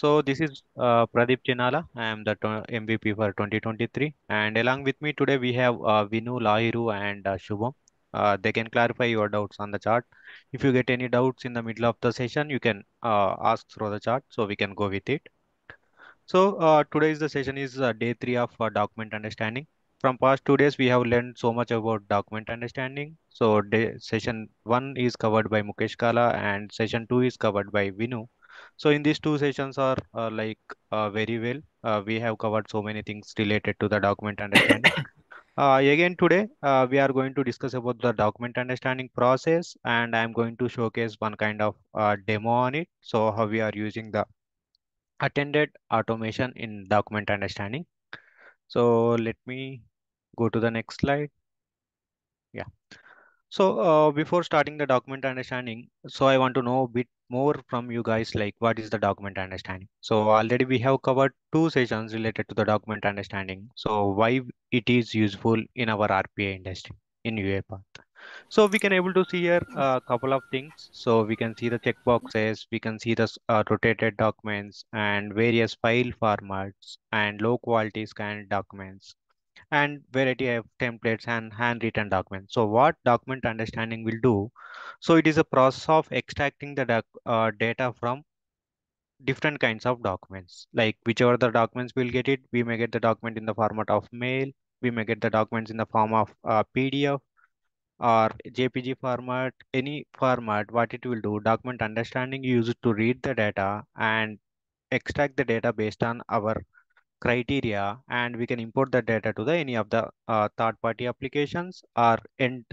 So this is uh, Pradeep Chinala. I am the MVP for 2023, and along with me today we have uh, Vinu Lahiru and uh, Shubham. Uh, they can clarify your doubts on the chart. If you get any doubts in the middle of the session, you can uh, ask through the chart, so we can go with it. So uh, today's the session is uh, day three of document understanding. From past two days, we have learned so much about document understanding. So day, session one is covered by Mukesh Kala and session two is covered by Vinu. So in these two sessions are uh, like uh, very well. Uh, we have covered so many things related to the document understanding. Uh, again today uh, we are going to discuss about the document understanding process and I am going to showcase one kind of uh, demo on it. So how we are using the attended automation in document understanding. So let me go to the next slide. Yeah. So uh, before starting the document understanding, so I want to know a bit more from you guys, like what is the document understanding? So already we have covered two sessions related to the document understanding. So why it is useful in our RPA industry in UiPath. So we can able to see here a couple of things. So we can see the checkboxes, we can see the uh, rotated documents and various file formats and low quality scanned documents and variety of templates and handwritten documents. So what document understanding will do? So it is a process of extracting the uh, data from different kinds of documents. Like whichever the documents we'll get it, we may get the document in the format of mail, we may get the documents in the form of uh, PDF or JPG format, any format, what it will do, document understanding use it to read the data and extract the data based on our criteria and we can import the data to the any of the uh, third party applications or end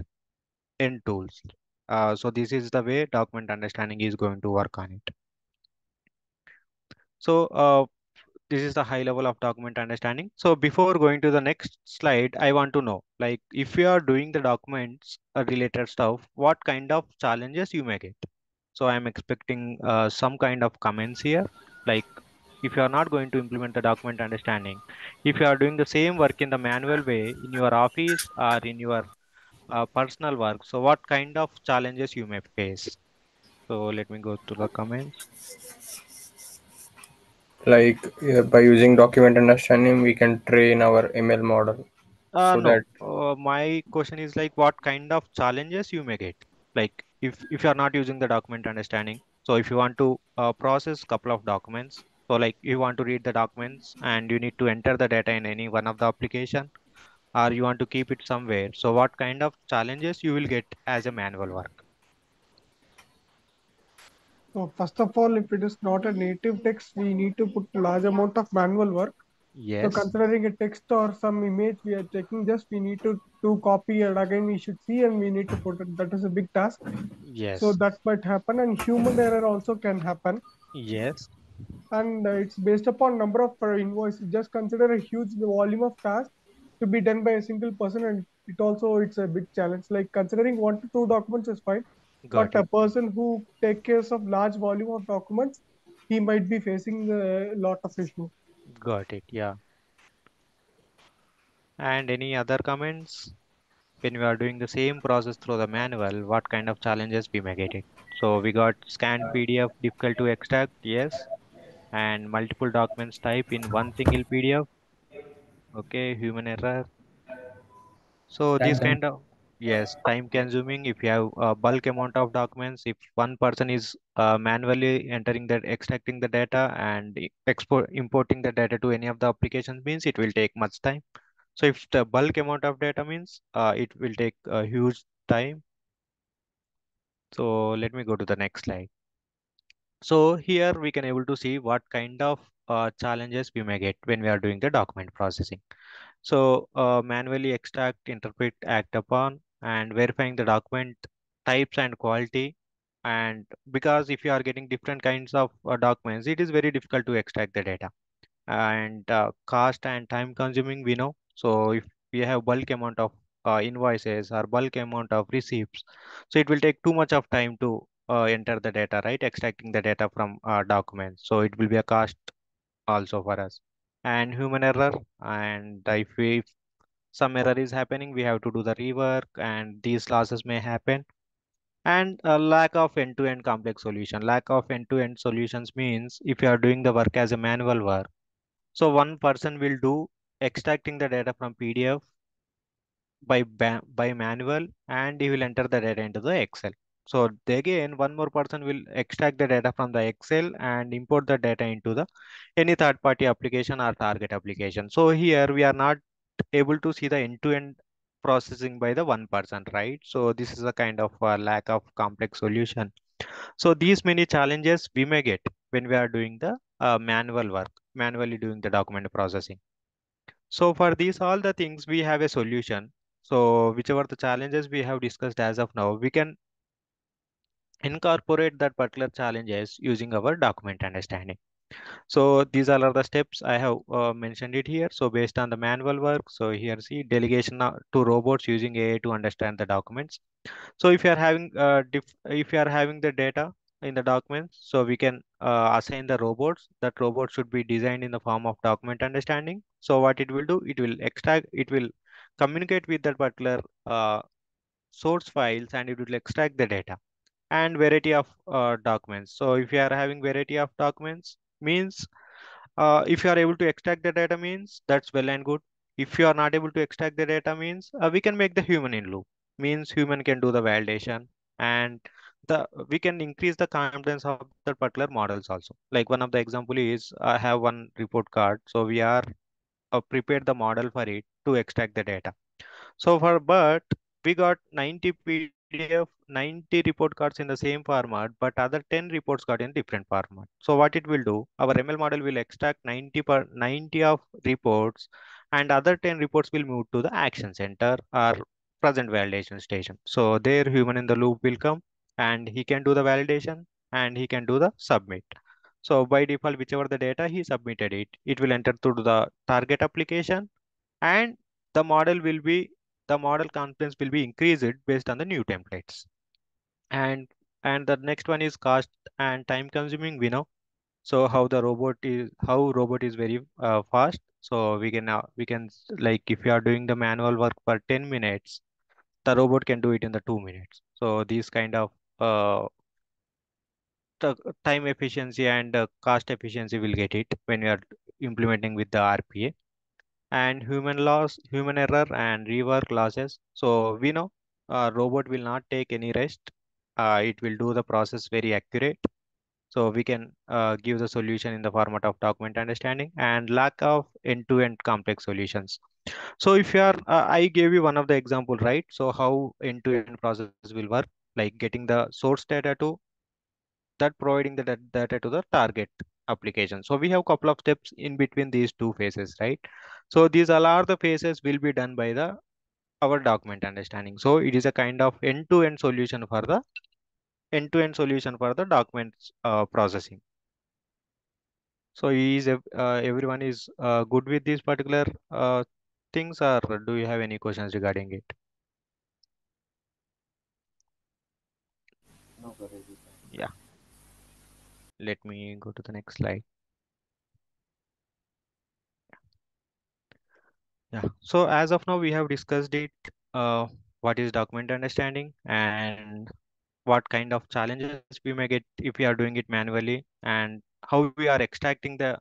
end tools. Uh, so this is the way document understanding is going to work on it. So uh, this is the high level of document understanding. So before going to the next slide i want to know like if you are doing the documents uh, related stuff what kind of challenges you may get? So i'm expecting uh, some kind of comments here like if you are not going to implement the document understanding, if you are doing the same work in the manual way in your office or in your uh, personal work, so what kind of challenges you may face? So let me go to the comments. Like uh, by using document understanding, we can train our ML model. Uh, so no, that uh, my question is like what kind of challenges you may get? Like if, if you are not using the document understanding, so if you want to uh, process couple of documents, so like you want to read the documents and you need to enter the data in any one of the application or you want to keep it somewhere. So what kind of challenges you will get as a manual work? So first of all, if it is not a native text, we need to put large amount of manual work. Yes. So considering a text or some image we are checking, just we need to do copy and again we should see and we need to put it. That is a big task. Yes. So that might happen and human error also can happen. Yes. And uh, it's based upon number of uh, invoices. Just consider a huge volume of tasks to be done by a single person and it also it's a big challenge. Like considering one to two documents is fine. Got but it. a person who take care of large volume of documents, he might be facing a lot of issue. Got it. Yeah. And any other comments? When we are doing the same process through the manual, what kind of challenges we may get it? So we got scanned PDF difficult to extract, yes. And multiple documents type in one single PDF. Okay, human error. So Time this con- kind of yes, time consuming. If you have a bulk amount of documents, if one person is uh, manually entering that, extracting the data and export importing the data to any of the applications means it will take much time. So if the bulk amount of data means uh, it will take a huge time. So let me go to the next slide. So here we can able to see what kind of uh, challenges we may get when we are doing the document processing. So uh, manually extract, interpret, act upon, and verifying the document types and quality. And because if you are getting different kinds of uh, documents, it is very difficult to extract the data. And uh, cost and time consuming, we know. So if we have bulk amount of uh, invoices or bulk amount of receipts, so it will take too much of time to uh, enter the data, right? Extracting the data from uh, documents. So it will be a cost also for us and human error and if we if some error is happening we have to do the rework and these losses may happen and a lack of end-to-end complex solution lack of end-to-end solutions means if you are doing the work as a manual work so one person will do extracting the data from pdf by by manual and he will enter the data into the excel so again one more person will extract the data from the excel and import the data into the any third party application or target application. So here we are not able to see the end-to-end processing by the one person right? So this is a kind of a lack of complex solution. So these many challenges we may get when we are doing the uh, manual work manually doing the document processing. So for these all the things we have a solution. So whichever the challenges we have discussed as of now, we can incorporate that particular challenges using our document understanding. So these are the steps I have uh, mentioned it here. So based on the manual work, so here see delegation to robots using AI to understand the documents. So if you are having uh, if you are having the data in the documents, so we can uh, assign the robots. That robot should be designed in the form of document understanding. So what it will do, it will extract, it will communicate with that particular uh, source files and it will extract the data and variety of uh, documents. So if you are having variety of documents means uh, if you are able to extract the data means that's well and good. If you are not able to extract the data means uh, we can make the human in loop means human can do the validation and the we can increase the confidence of the particular models also. Like one of the example is I have one report card. So we are uh, prepared the model for it to extract the data. So for but we got 90 PDF, 90 report cards in the same format, but other 10 reports got in different format. So what it will do, our ML model will extract 90 per 90 of reports and other 10 reports will move to the action center or present validation station. So there human in the loop will come and he can do the validation and he can do the submit. So by default, whichever the data he submitted it, it will enter to the target application and the model will be, the model confidence will be increased based on the new templates. And, and the next one is cost and time consuming, we know. So how the robot is, how robot is very uh, fast. So we can, uh, we can like, if you are doing the manual work for 10 minutes, the robot can do it in the two minutes. So these kind of uh, the time efficiency and uh, cost efficiency will get it when you are implementing with the RPA and human loss, human error and rework losses. So we know a robot will not take any rest. Uh, it will do the process very accurate. So we can uh, give the solution in the format of document understanding and lack of end-to-end -end complex solutions. So if you are, uh, I gave you one of the example, right? So how end-to-end -end process will work, like getting the source data to that providing the data to the target application. So we have a couple of steps in between these two phases, right? So these all are the phases will be done by the our document understanding. So it is a kind of end-to-end -end solution for the end-to-end -end solution for the documents uh, processing. So is uh, everyone is uh, good with these particular uh, things or do you have any questions regarding it? No, yeah let me go to the next slide. Yeah, so as of now, we have discussed it, uh, what is document understanding and what kind of challenges we may get if we are doing it manually and how we are extracting the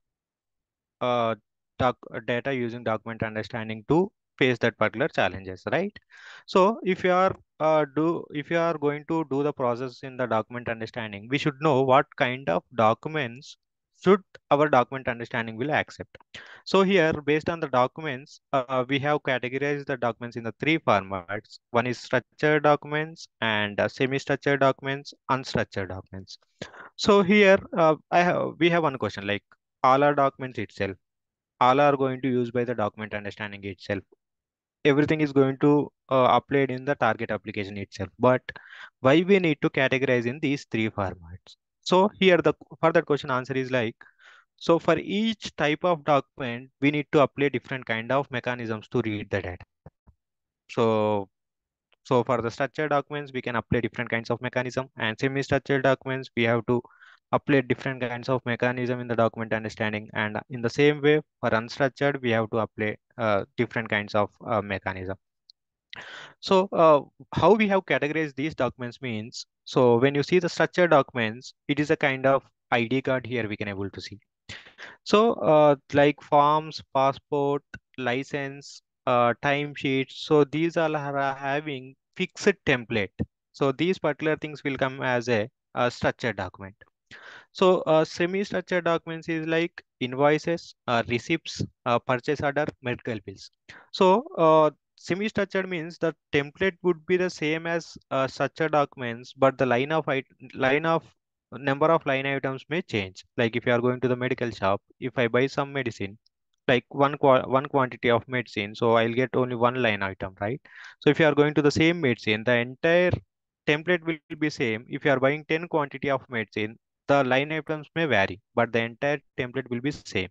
uh, doc data using document understanding to face that particular challenges, right? So if you are uh, do if you are going to do the process in the document understanding, we should know what kind of documents should our document understanding will accept. So here, based on the documents, uh, we have categorized the documents in the three formats. One is structured documents and uh, semi-structured documents, unstructured documents. So here, uh, I have we have one question like all our documents itself, all are going to use by the document understanding itself everything is going to uh, in the target application itself. But why we need to categorize in these three formats? So here the for that question answer is like, so for each type of document, we need to apply different kind of mechanisms to read the data. So, so for the structured documents, we can apply different kinds of mechanism and semi-structured documents, we have to apply different kinds of mechanism in the document understanding. And in the same way for unstructured, we have to apply uh, different kinds of uh, mechanism. So uh, how we have categorized these documents means, so when you see the structured documents, it is a kind of ID card here we can able to see. So uh, like forms, passport, license, uh, timesheets. So these all are having fixed template. So these particular things will come as a, a structured document. So uh, semi-structured documents is like invoices, uh, receipts, uh, purchase order, medical bills. So uh, semi-structured means the template would be the same as uh, structured documents, but the line of line of number of line items may change. Like if you are going to the medical shop, if I buy some medicine, like one qu one quantity of medicine, so I'll get only one line item, right? So if you are going to the same medicine, the entire template will be same. If you are buying 10 quantity of medicine, the line items may vary, but the entire template will be same.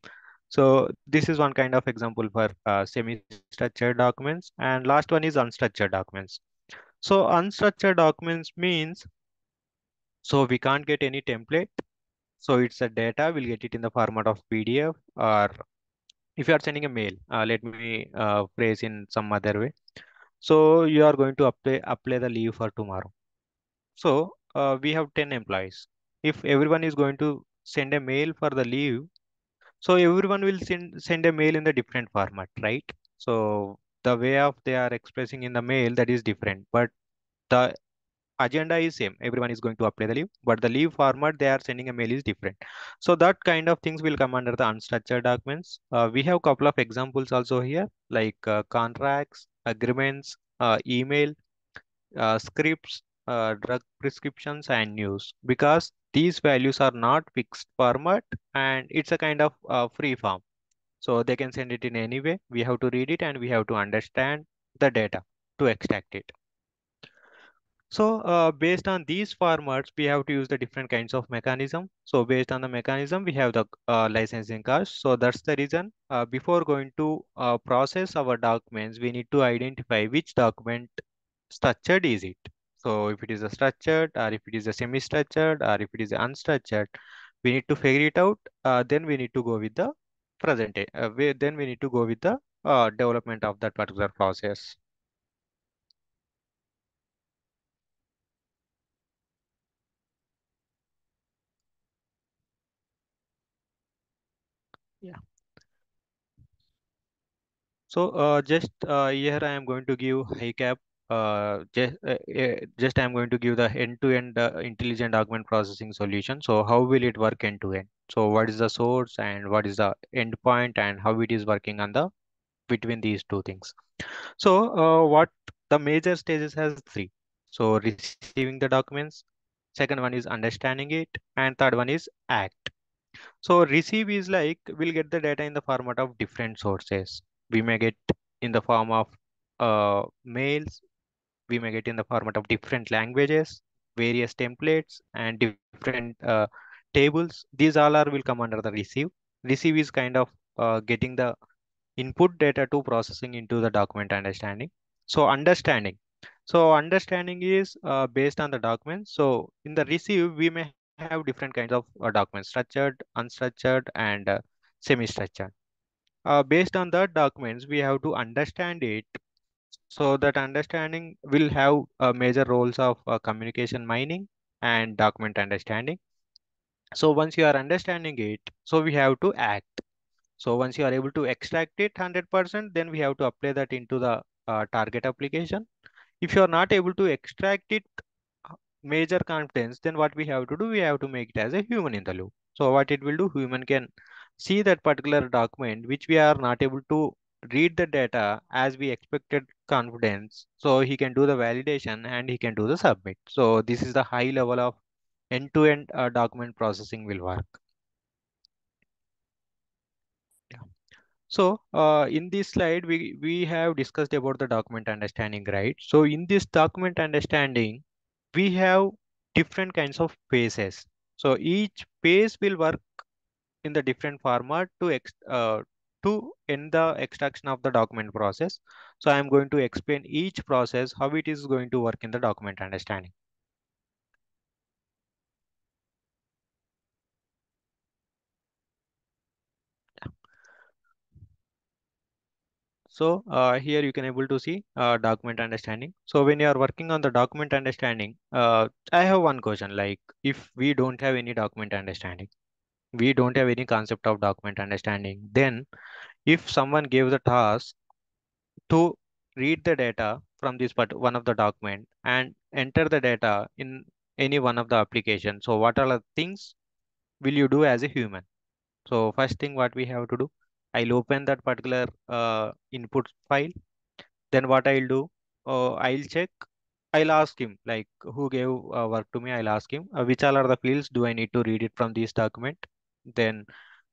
So this is one kind of example for uh, semi-structured documents. And last one is unstructured documents. So unstructured documents means, so we can't get any template. So it's a data, we'll get it in the format of PDF or if you are sending a mail, uh, let me uh, phrase in some other way. So you are going to apply, apply the leave for tomorrow. So uh, we have 10 employees. If everyone is going to send a mail for the leave, so everyone will send, send a mail in the different format, right? So the way of they are expressing in the mail that is different, but the agenda is same. Everyone is going to apply the leave, but the leave format they are sending a mail is different. So that kind of things will come under the unstructured documents. Uh, we have a couple of examples also here, like uh, contracts, agreements, uh, email, uh, scripts, uh, drug prescriptions, and news because these values are not fixed format and it's a kind of uh, free form. So they can send it in any way. We have to read it and we have to understand the data to extract it. So uh, based on these formats, we have to use the different kinds of mechanism. So based on the mechanism, we have the uh, licensing cost. So that's the reason uh, before going to uh, process our documents, we need to identify which document structured is it. So if it is a structured or if it is a semi-structured or if it is unstructured, we need to figure it out. Uh, then we need to go with the present. Uh, we, then we need to go with the uh, development of that particular process. Yeah. So uh, just uh, here I am going to give HiCap. Uh, just uh, just I am going to give the end-to-end -end, uh, intelligent document processing solution. So how will it work end-to-end? -end? So what is the source and what is the endpoint and how it is working on the between these two things. So uh, what the major stages has three. So receiving the documents, second one is understanding it, and third one is act. So receive is like we'll get the data in the format of different sources. We may get in the form of uh, mails. We may get in the format of different languages, various templates, and different uh, tables. These all are will come under the receive. Receive is kind of uh, getting the input data to processing into the document understanding. So understanding. So understanding is uh, based on the document. So in the receive, we may have different kinds of uh, documents, structured, unstructured, and uh, semi-structured. Uh, based on the documents, we have to understand it. So that understanding will have uh, major roles of uh, communication mining and document understanding. So once you are understanding it, so we have to act. So once you are able to extract it 100%, then we have to apply that into the uh, target application. If you are not able to extract it major contents, then what we have to do, we have to make it as a human in the loop. So what it will do, human can see that particular document, which we are not able to read the data as we expected confidence. So he can do the validation and he can do the submit. So this is the high level of end-to-end -end, uh, document processing will work. So uh, in this slide, we, we have discussed about the document understanding, right? So in this document understanding, we have different kinds of phases. So each phase will work in the different format to uh, to end the extraction of the document process. So I'm going to explain each process, how it is going to work in the document understanding. So uh, here you can able to see uh, document understanding. So when you are working on the document understanding, uh, I have one question like if we don't have any document understanding, we don't have any concept of document understanding, then if someone gave the task to read the data from this part one of the document and enter the data in any one of the application. So what are the things will you do as a human? So first thing what we have to do, I'll open that particular uh, input file. Then what I'll do, uh, I'll check, I'll ask him like who gave uh, work to me. I'll ask him uh, which all are the fields do I need to read it from this document. Then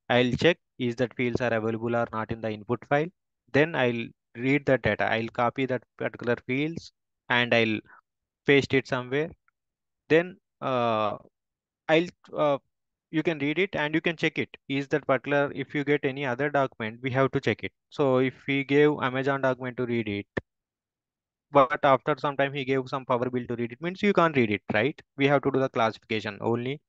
I'll check is that fields are available or not in the input file. Then I'll read the data. I'll copy that particular fields and I'll paste it somewhere. Then uh, I'll uh, you can read it and you can check it. Is that particular if you get any other document, we have to check it. So if we gave Amazon document to read it, but after some time he gave some power bill to read it, means you can't read it, right? We have to do the classification only.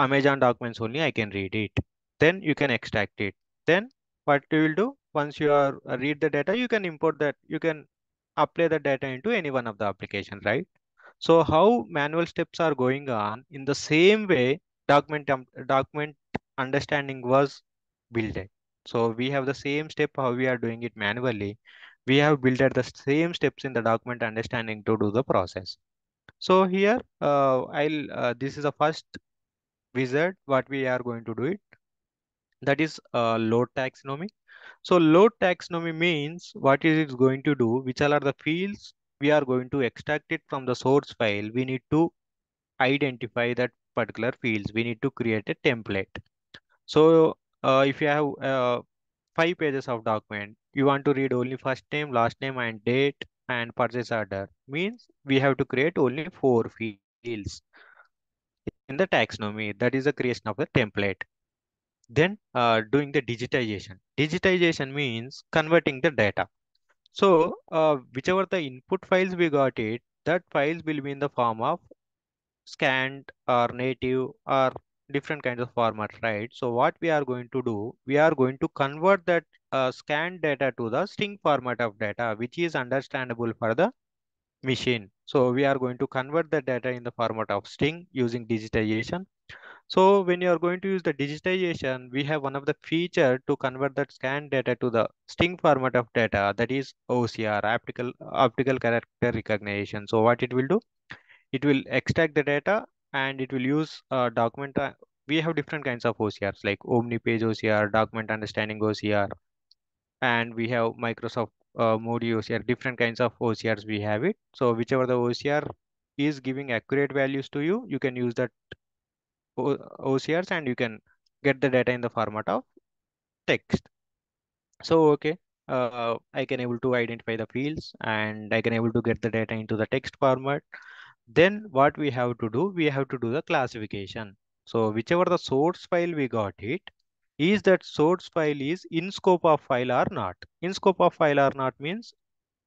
Amazon documents only I can read it. Then you can extract it. Then what you will do once you are uh, read the data, you can import that. You can apply the data into any one of the application, right? So how manual steps are going on in the same way document um, document understanding was built. So we have the same step how we are doing it manually. We have built the same steps in the document understanding to do the process. So here uh, I'll uh, this is the first wizard what we are going to do it? That is uh, load taxonomy. So load taxonomy means what is it going to do? Which are the fields we are going to extract it from the source file? We need to identify that particular fields. We need to create a template. So uh, if you have uh, five pages of document you want to read only first name last name and date and purchase order. Means we have to create only four fields in the taxonomy that is the creation of the template. Then uh, doing the digitization. Digitization means converting the data. So uh, whichever the input files we got it that files will be in the form of scanned or native or different kinds of format right? So what we are going to do we are going to convert that uh, scanned data to the string format of data which is understandable for the machine so we are going to convert the data in the format of string using digitization so when you are going to use the digitization, we have one of the feature to convert that scan data to the string format of data that is OCR, optical optical character recognition. So what it will do, it will extract the data and it will use a document. Uh, we have different kinds of OCRs like OmniPage OCR, document understanding OCR, and we have Microsoft uh, Moody OCR, different kinds of OCRs we have it. So whichever the OCR is giving accurate values to you, you can use that OCRs and you can get the data in the format of text. So, okay, uh, I can able to identify the fields and I can able to get the data into the text format. Then what we have to do, we have to do the classification. So whichever the source file we got it, is that source file is in scope of file or not? In scope of file or not means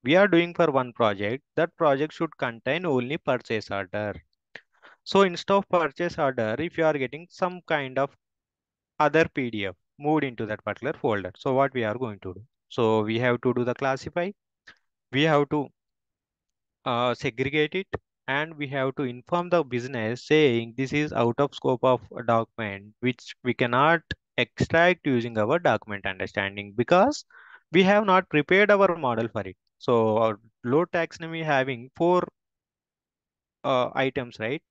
we are doing for one project, that project should contain only purchase order. So instead of purchase order, if you are getting some kind of other PDF moved into that particular folder. So what we are going to do? So we have to do the classify. We have to uh, segregate it and we have to inform the business saying this is out of scope of document which we cannot extract using our document understanding because we have not prepared our model for it. So our load taxonomy having four uh, items, right?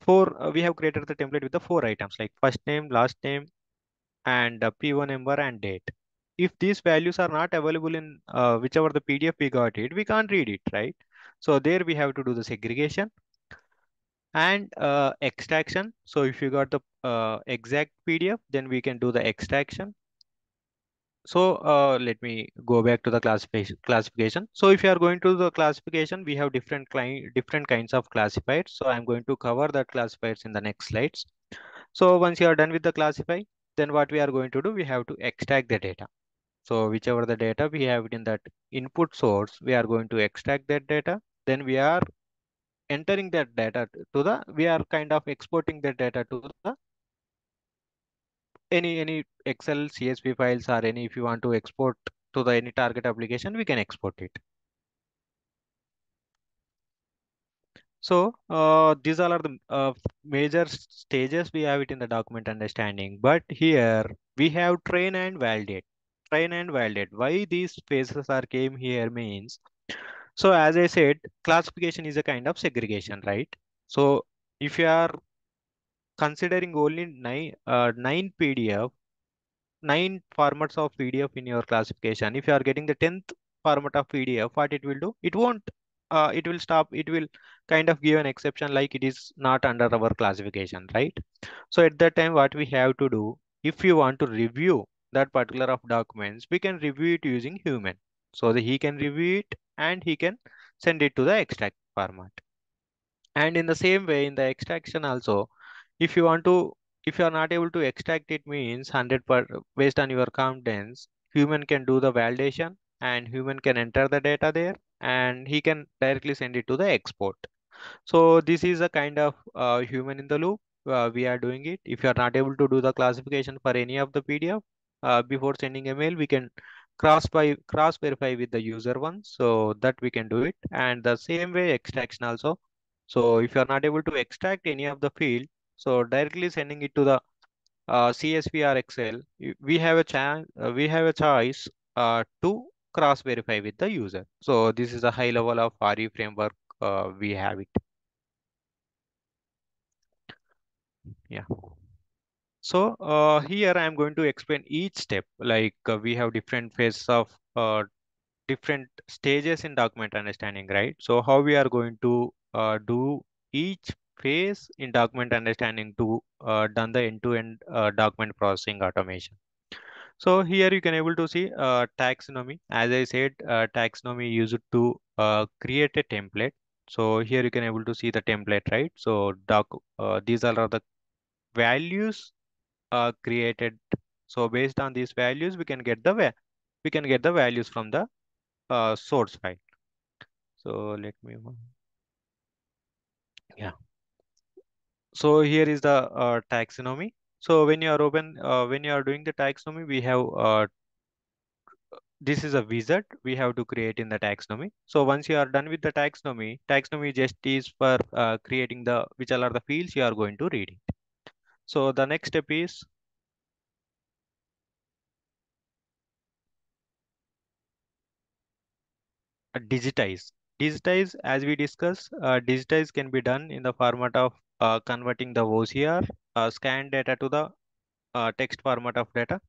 four uh, we have created the template with the four items like first name last name and uh, p1 number and date if these values are not available in uh, whichever the pdf we got it we can't read it right so there we have to do the segregation and uh, extraction so if you got the uh, exact pdf then we can do the extraction so uh, let me go back to the classification classification. So if you are going to the classification, we have different client different kinds of classifiers. So I'm going to cover that classifiers in the next slides. So once you are done with the classify, then what we are going to do, we have to extract the data. So whichever the data we have in that input source, we are going to extract that data. Then we are entering that data to the, we are kind of exporting that data to the any any excel csv files or any if you want to export to the any target application, we can export it. So uh, these all are the uh, major stages we have it in the document understanding. But here we have train and validate. Train and validate. Why these phases are came here means. So as I said, classification is a kind of segregation, right? So if you are considering only nine uh, nine PDF, nine formats of PDF in your classification, if you are getting the tenth format of PDF, what it will do? It won't uh, it will stop it will kind of give an exception like it is not under our classification right so at that time what we have to do if you want to review that particular of documents we can review it using human so that he can review it and he can send it to the extract format and in the same way in the extraction also if you want to if you are not able to extract it means 100 per based on your confidence human can do the validation and human can enter the data there and he can directly send it to the export. So this is a kind of uh, human in the loop. Uh, we are doing it. If you are not able to do the classification for any of the PDF uh, before sending a mail, we can cross by cross verify with the user one so that we can do it. And the same way extraction also. So if you are not able to extract any of the field, so directly sending it to the uh, CSV or Excel, we have a chance, uh, we have a choice uh, to cross verify with the user. So this is a high level of RE framework. Uh, we have it. Yeah. So uh, here I am going to explain each step. Like uh, we have different phases of uh, different stages in document understanding, right? So how we are going to uh, do each phase in document understanding to uh, done the end-to-end -end, uh, document processing automation. So here you can able to see taxonomy. As I said, taxonomy used to create a template. So here you can able to see the template, right? So doc, these are the values uh, created. So based on these values, we can get the we can get the values from the uh, source file. So let me yeah. So here is the uh, taxonomy. So when you are open, uh, when you are doing the taxonomy, we have uh, this is a wizard we have to create in the taxonomy. So once you are done with the taxonomy, taxonomy just is for uh, creating the which all are the fields you are going to read. So the next step is digitize. Digitize, as we discussed, uh, digitize can be done in the format of uh, converting the OCR uh, scan data to the uh, text format of data.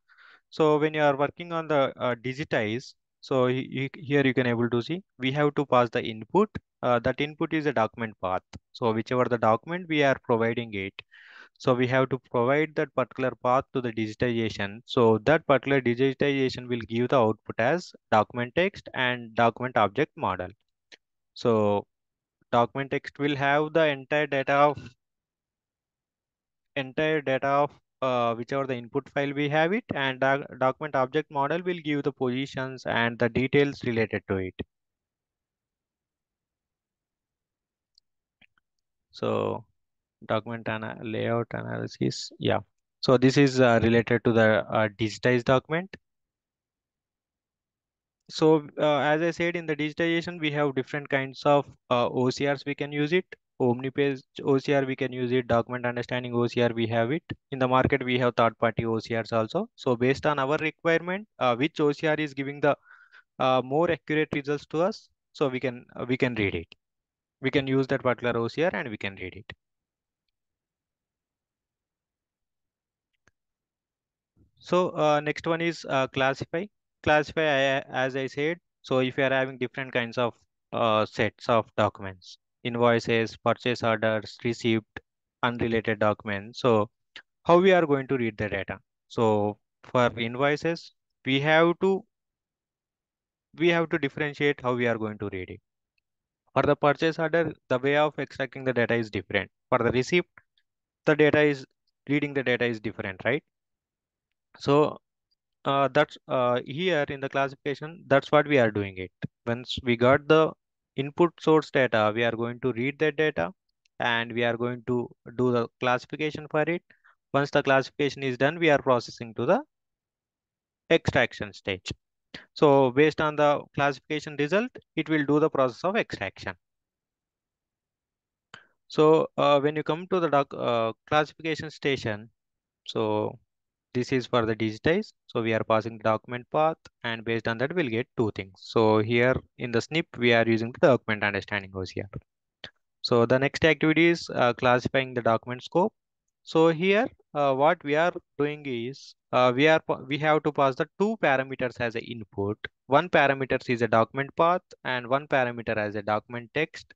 So when you are working on the uh, digitize, so here you can able to see we have to pass the input. Uh, that input is a document path. So whichever the document we are providing it, so we have to provide that particular path to the digitization. So that particular digitization will give the output as document text and document object model. So document text will have the entire data of entire data of uh, whichever the input file we have it and document object model will give the positions and the details related to it. So document ana layout analysis. Yeah. So this is uh, related to the uh, digitized document. So uh, as I said in the digitization, we have different kinds of uh, OCRs we can use it. OmniPage OCR, we can use it. Document understanding OCR, we have it. In the market, we have third-party OCRs also. So based on our requirement, uh, which OCR is giving the uh, more accurate results to us, so we can we can read it. We can use that particular OCR and we can read it. So uh, next one is uh, classify. Classify, as I said, so if you are having different kinds of uh, sets of documents, invoices, purchase orders, receipt, unrelated documents. So how we are going to read the data? So for invoices, we have to we have to differentiate how we are going to read it. For the purchase order, the way of extracting the data is different. For the receipt, the data is reading the data is different, right? So uh, that's uh, here in the classification, that's what we are doing it. Once we got the input source data, we are going to read that data and we are going to do the classification for it. Once the classification is done, we are processing to the extraction stage. So based on the classification result, it will do the process of extraction. So uh, when you come to the doc, uh, classification station, so this is for the digitize. So we are passing the document path and based on that we'll get two things. So here in the SNP, we are using the document understanding OCR. So the next activity is uh, classifying the document scope. So here uh, what we are doing is uh, we are we have to pass the two parameters as an input. One parameter is a document path and one parameter as a document text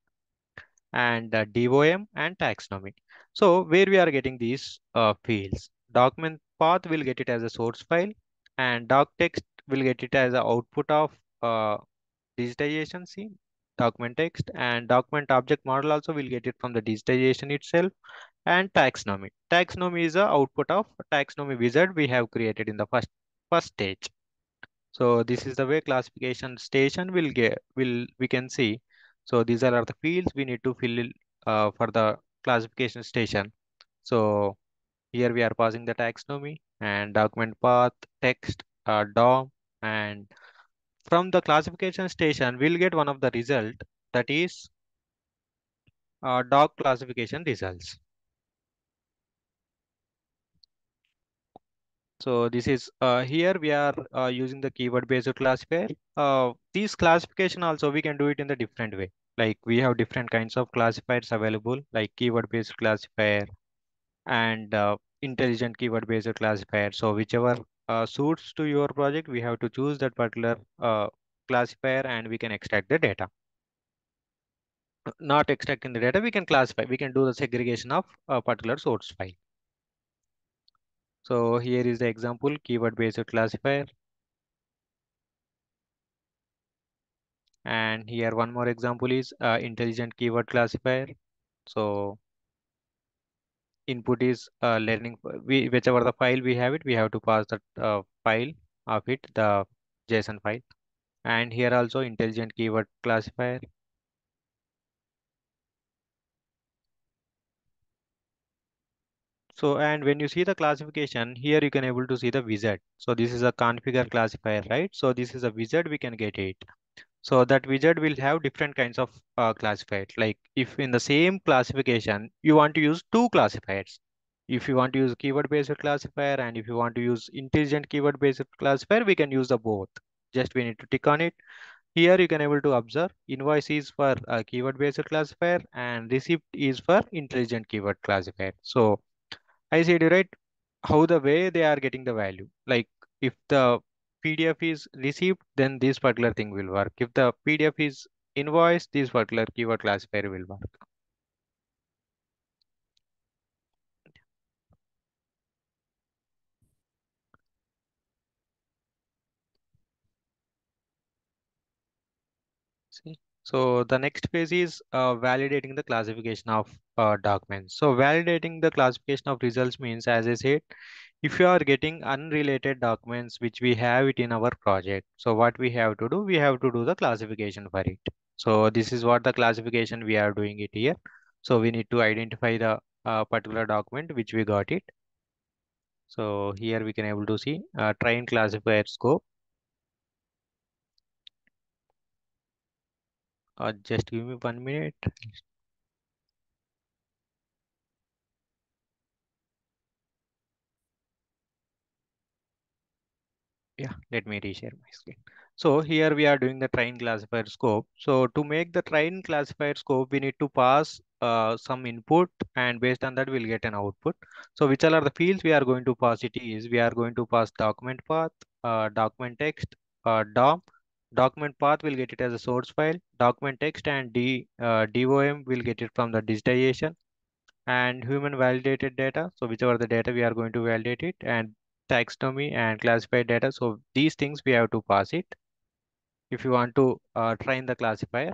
and DOM and taxonomy. So where we are getting these uh, fields, document path will get it as a source file and doc text will get it as an output of uh, digitization scene document text and document object model also will get it from the digitization itself and taxonomy. Taxonomy is the output of taxonomy wizard we have created in the first first stage. So this is the way classification station will get will we can see. So these are the fields we need to fill uh, for the classification station. So here we are passing the taxonomy and document path, text, uh, DOM, and from the classification station, we'll get one of the result that is uh, doc classification results. So this is uh, here we are uh, using the keyword based classifier. Uh, these classification also we can do it in the different way. Like we have different kinds of classifiers available like keyword based classifier and uh, intelligent keyword based classifier. So whichever uh, suits to your project, we have to choose that particular uh, classifier and we can extract the data. Not extracting the data, we can classify, we can do the segregation of a particular source file. So here is the example keyword based classifier. And here one more example is uh, intelligent keyword classifier. So input is uh, learning, we, whichever the file we have it, we have to pass the uh, file of it, the JSON file. And here also intelligent keyword classifier. So, and when you see the classification here, you can able to see the wizard. So this is a configure classifier, right? So this is a wizard, we can get it. So that wizard will have different kinds of uh, classifiers. Like if in the same classification, you want to use two classifiers. If you want to use keyword based classifier and if you want to use intelligent keyword based classifier, we can use the both. Just we need to tick on it. Here you can able to observe invoice is for a keyword based classifier and receipt is for intelligent keyword classifier. So I said right how the way they are getting the value. Like if the PDF is received, then this particular thing will work. If the PDF is invoice, this particular keyword classifier will work. So the next phase is uh, validating the classification of uh, documents. So validating the classification of results means, as I said, if you are getting unrelated documents which we have it in our project, so what we have to do, we have to do the classification for it. So this is what the classification we are doing it here. So we need to identify the uh, particular document which we got it. So here we can able to see uh, train classifier scope. Uh, just give me one minute. Yeah, let me reshare my screen. So here we are doing the train classifier scope. So to make the train classifier scope, we need to pass uh, some input and based on that we'll get an output. So which are the fields we are going to pass it is, we are going to pass document path, uh, document text, uh, DOM, document path will get it as a source file, document text and D, uh, DOM will get it from the digitization and human validated data. So whichever the data we are going to validate it and taxonomy and classified data. So these things we have to pass it if you want to uh, train the classifier.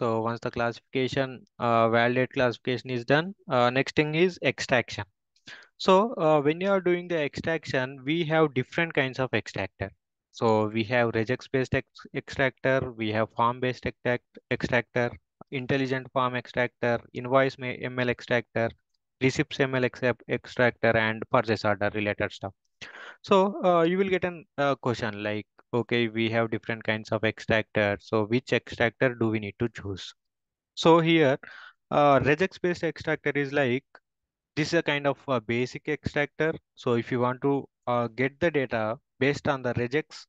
So once the classification, uh, validate classification is done, uh, next thing is extraction. So uh, when you are doing the extraction, we have different kinds of extractor. So we have regex based ex extractor, we have form based extract extractor, intelligent form extractor, invoice ML extractor, receipts ML extractor, and purchase order related stuff. So uh, you will get a uh, question like, okay, we have different kinds of extractor. So which extractor do we need to choose? So here, uh, regex-based extractor is like, this is a kind of a basic extractor. So if you want to uh, get the data based on the regex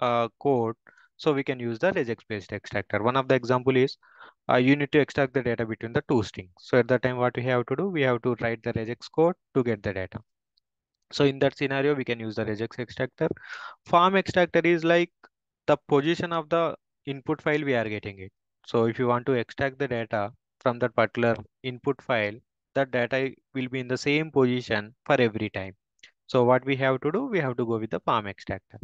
uh, code, so we can use the regex-based extractor. One of the example is uh, you need to extract the data between the two strings. So at that time, what we have to do, we have to write the regex code to get the data. So in that scenario, we can use the regex extractor. Form extractor is like the position of the input file we are getting it. So if you want to extract the data from that particular input file, that data will be in the same position for every time. So what we have to do, we have to go with the form extractor.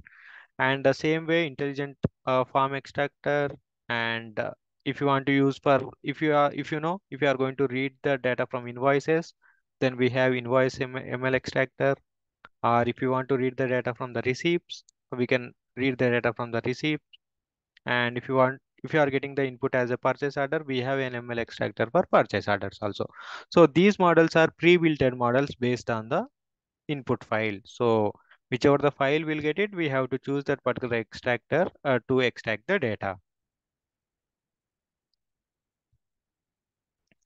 And the same way, intelligent uh, form extractor. And uh, if you want to use for, if you are, if you know, if you are going to read the data from invoices, then we have invoice ML extractor. Or if you want to read the data from the receipts we can read the data from the receipt and if you want if you are getting the input as a purchase order we have an ml extractor for purchase orders also. So these models are pre-built models based on the input file. So whichever the file will get it we have to choose that particular extractor uh, to extract the data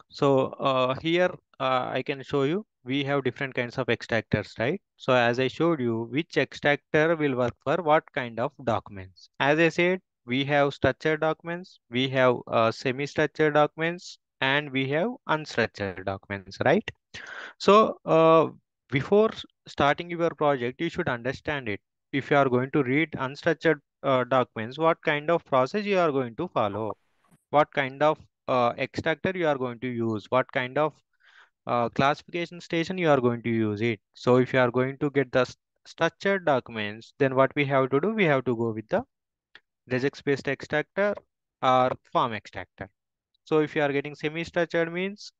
so uh, here uh, i can show you we have different kinds of extractors, right? So as I showed you, which extractor will work for what kind of documents. As I said, we have structured documents, we have uh, semi-structured documents, and we have unstructured documents, right? So uh, before starting your project, you should understand it. If you are going to read unstructured uh, documents, what kind of process you are going to follow? What kind of uh, extractor you are going to use? What kind of uh, classification station you are going to use it so if you are going to get the st structured documents then what we have to do we have to go with the regex based extractor or form extractor so if you are getting semi structured means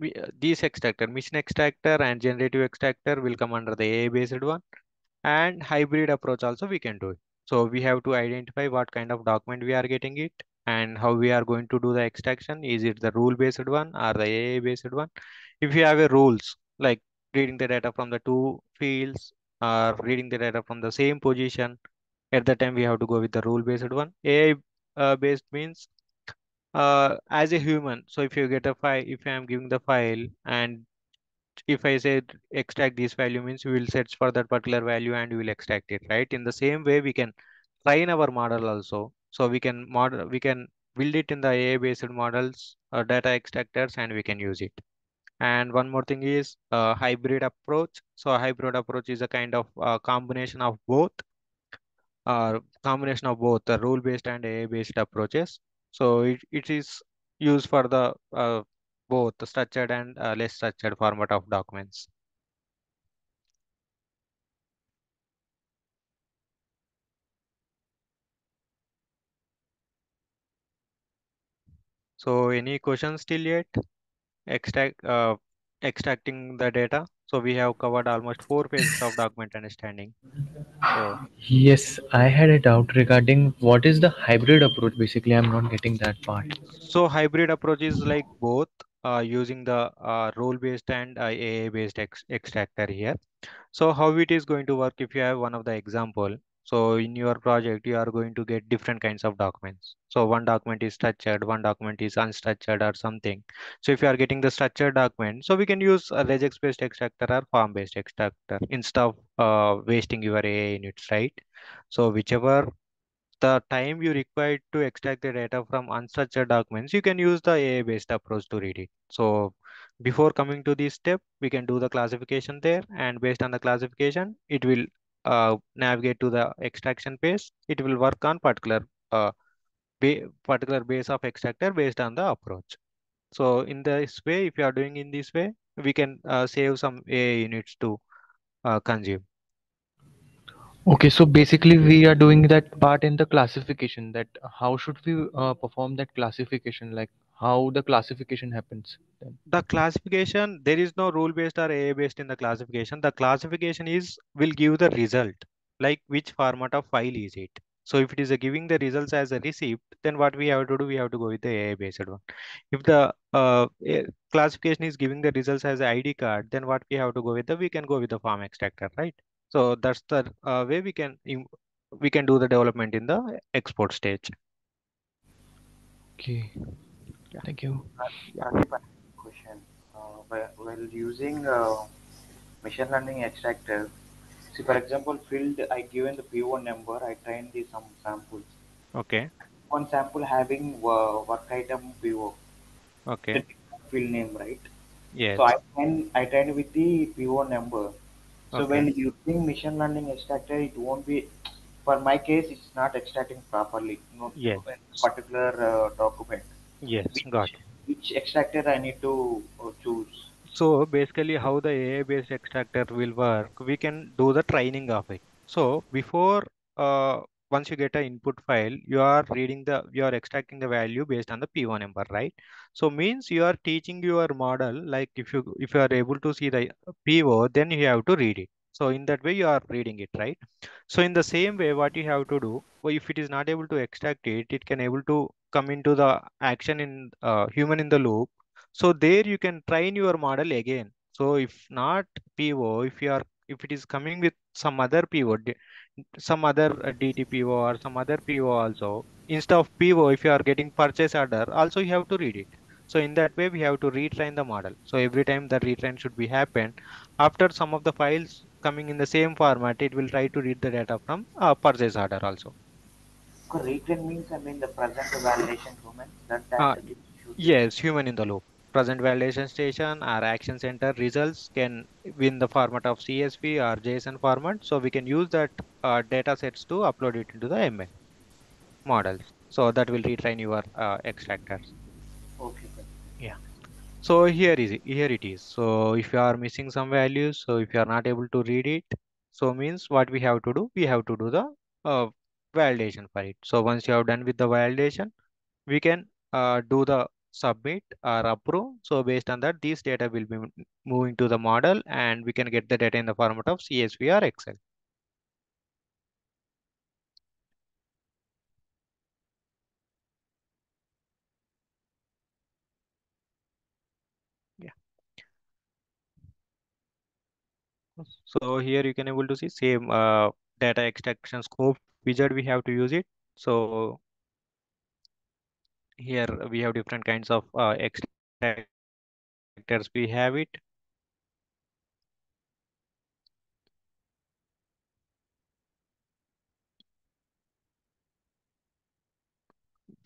we, uh, these extractor mission extractor and generative extractor will come under the AI based one and hybrid approach also we can do it so we have to identify what kind of document we are getting it and how we are going to do the extraction. Is it the rule based one or the AI based one? If you have a rules like reading the data from the two fields or reading the data from the same position, at that time we have to go with the rule based one. AI uh, based means uh, as a human. So if you get a file, if I am giving the file and if I say extract this value means we will search for that particular value and we will extract it, right? In the same way, we can train our model also. So we can model, we can build it in the AI based models, uh, data extractors, and we can use it. And one more thing is a uh, hybrid approach. So a hybrid approach is a kind of uh, combination of both, uh, combination of both the rule based and AI based approaches. So it, it is used for the uh, both the structured and uh, less structured format of documents. So any questions still yet? Extract, uh, extracting the data. So we have covered almost four pages of document understanding. So yes, I had a doubt regarding what is the hybrid approach. Basically, I'm not getting that part. So hybrid approach is like both uh, using the uh, rule-based and uh, AI-based ex extractor here. So how it is going to work if you have one of the example. So in your project, you are going to get different kinds of documents. So one document is structured, one document is unstructured or something. So if you are getting the structured document, so we can use a regex-based extractor or form-based extractor instead of uh, wasting your AI units, right? So whichever the time you require to extract the data from unstructured documents, you can use the AI-based approach to read it. So before coming to this step, we can do the classification there. And based on the classification, it will uh, navigate to the extraction page. It will work on particular uh, ba particular base of extractor based on the approach. So in this way, if you are doing in this way, we can uh, save some AI units to uh, consume. Okay, so basically we are doing that part in the classification that how should we uh, perform that classification, like how the classification happens then? The classification, there is no rule based or AI based in the classification. The classification is will give the result, like which format of file is it. So if it is a giving the results as a receipt, then what we have to do, we have to go with the AI based one. If the uh, classification is giving the results as an ID card, then what we have to go with the, we can go with the form extractor, right? So that's the uh, way we can we can do the development in the export stage. Okay. Yeah. Thank you. question. Uh, while while using uh, machine learning extractor, see for example, field I given the PO number, I trained the some samples. Okay. One sample having uh, work item PO, Okay. field name, right? Yes. So I train I train with the PO number. So Okay. when using machine learning extractor, it won't be. For my case, it's not extracting properly. No, Yes. in particular uh, document. Yes. Which, Got it. which extractor I need to uh, choose? So basically how the AI based extractor will work, we can do the training of it. So before uh, once you get an input file, you are reading the you are extracting the value based on the PO number, right? So means you are teaching your model like if you if you are able to see the PO, then you have to read it. So in that way you are reading it, right? So in the same way, what you have to do, well, if it is not able to extract it, it can able to come into the action in uh, human in the loop so there you can train your model again. So if not PO, if you are if it is coming with some other PO, some other uh, DTPO or some other PO also, instead of PO, if you are getting purchase order, also you have to read it. So in that way, we have to retrain the model. So every time the retrain should be happen, after some of the files coming in the same format, it will try to read the data from uh, purchase order also. Retrain means I mean the present validation human. That that Uh, Yes, human in the loop. Present validation station or action center results can be in the format of CSV or JSON format. So we can use that uh, data sets to upload it into the ML models. So that will retrain your uh, extractors. okay. Yeah. So here is it, here it is. So if you are missing some values, so if you are not able to read it, so means what we have to do, we have to do the uh, validation for it. So once you have done with the validation, we can uh, do the submit or approve. So based on that, these data will be moving to the model and we can get the data in the format of CSV or Excel. Yeah. So here you can able to see same uh, data extraction scope wizard we have to use it. So here we have different kinds of uh, extractors we have it.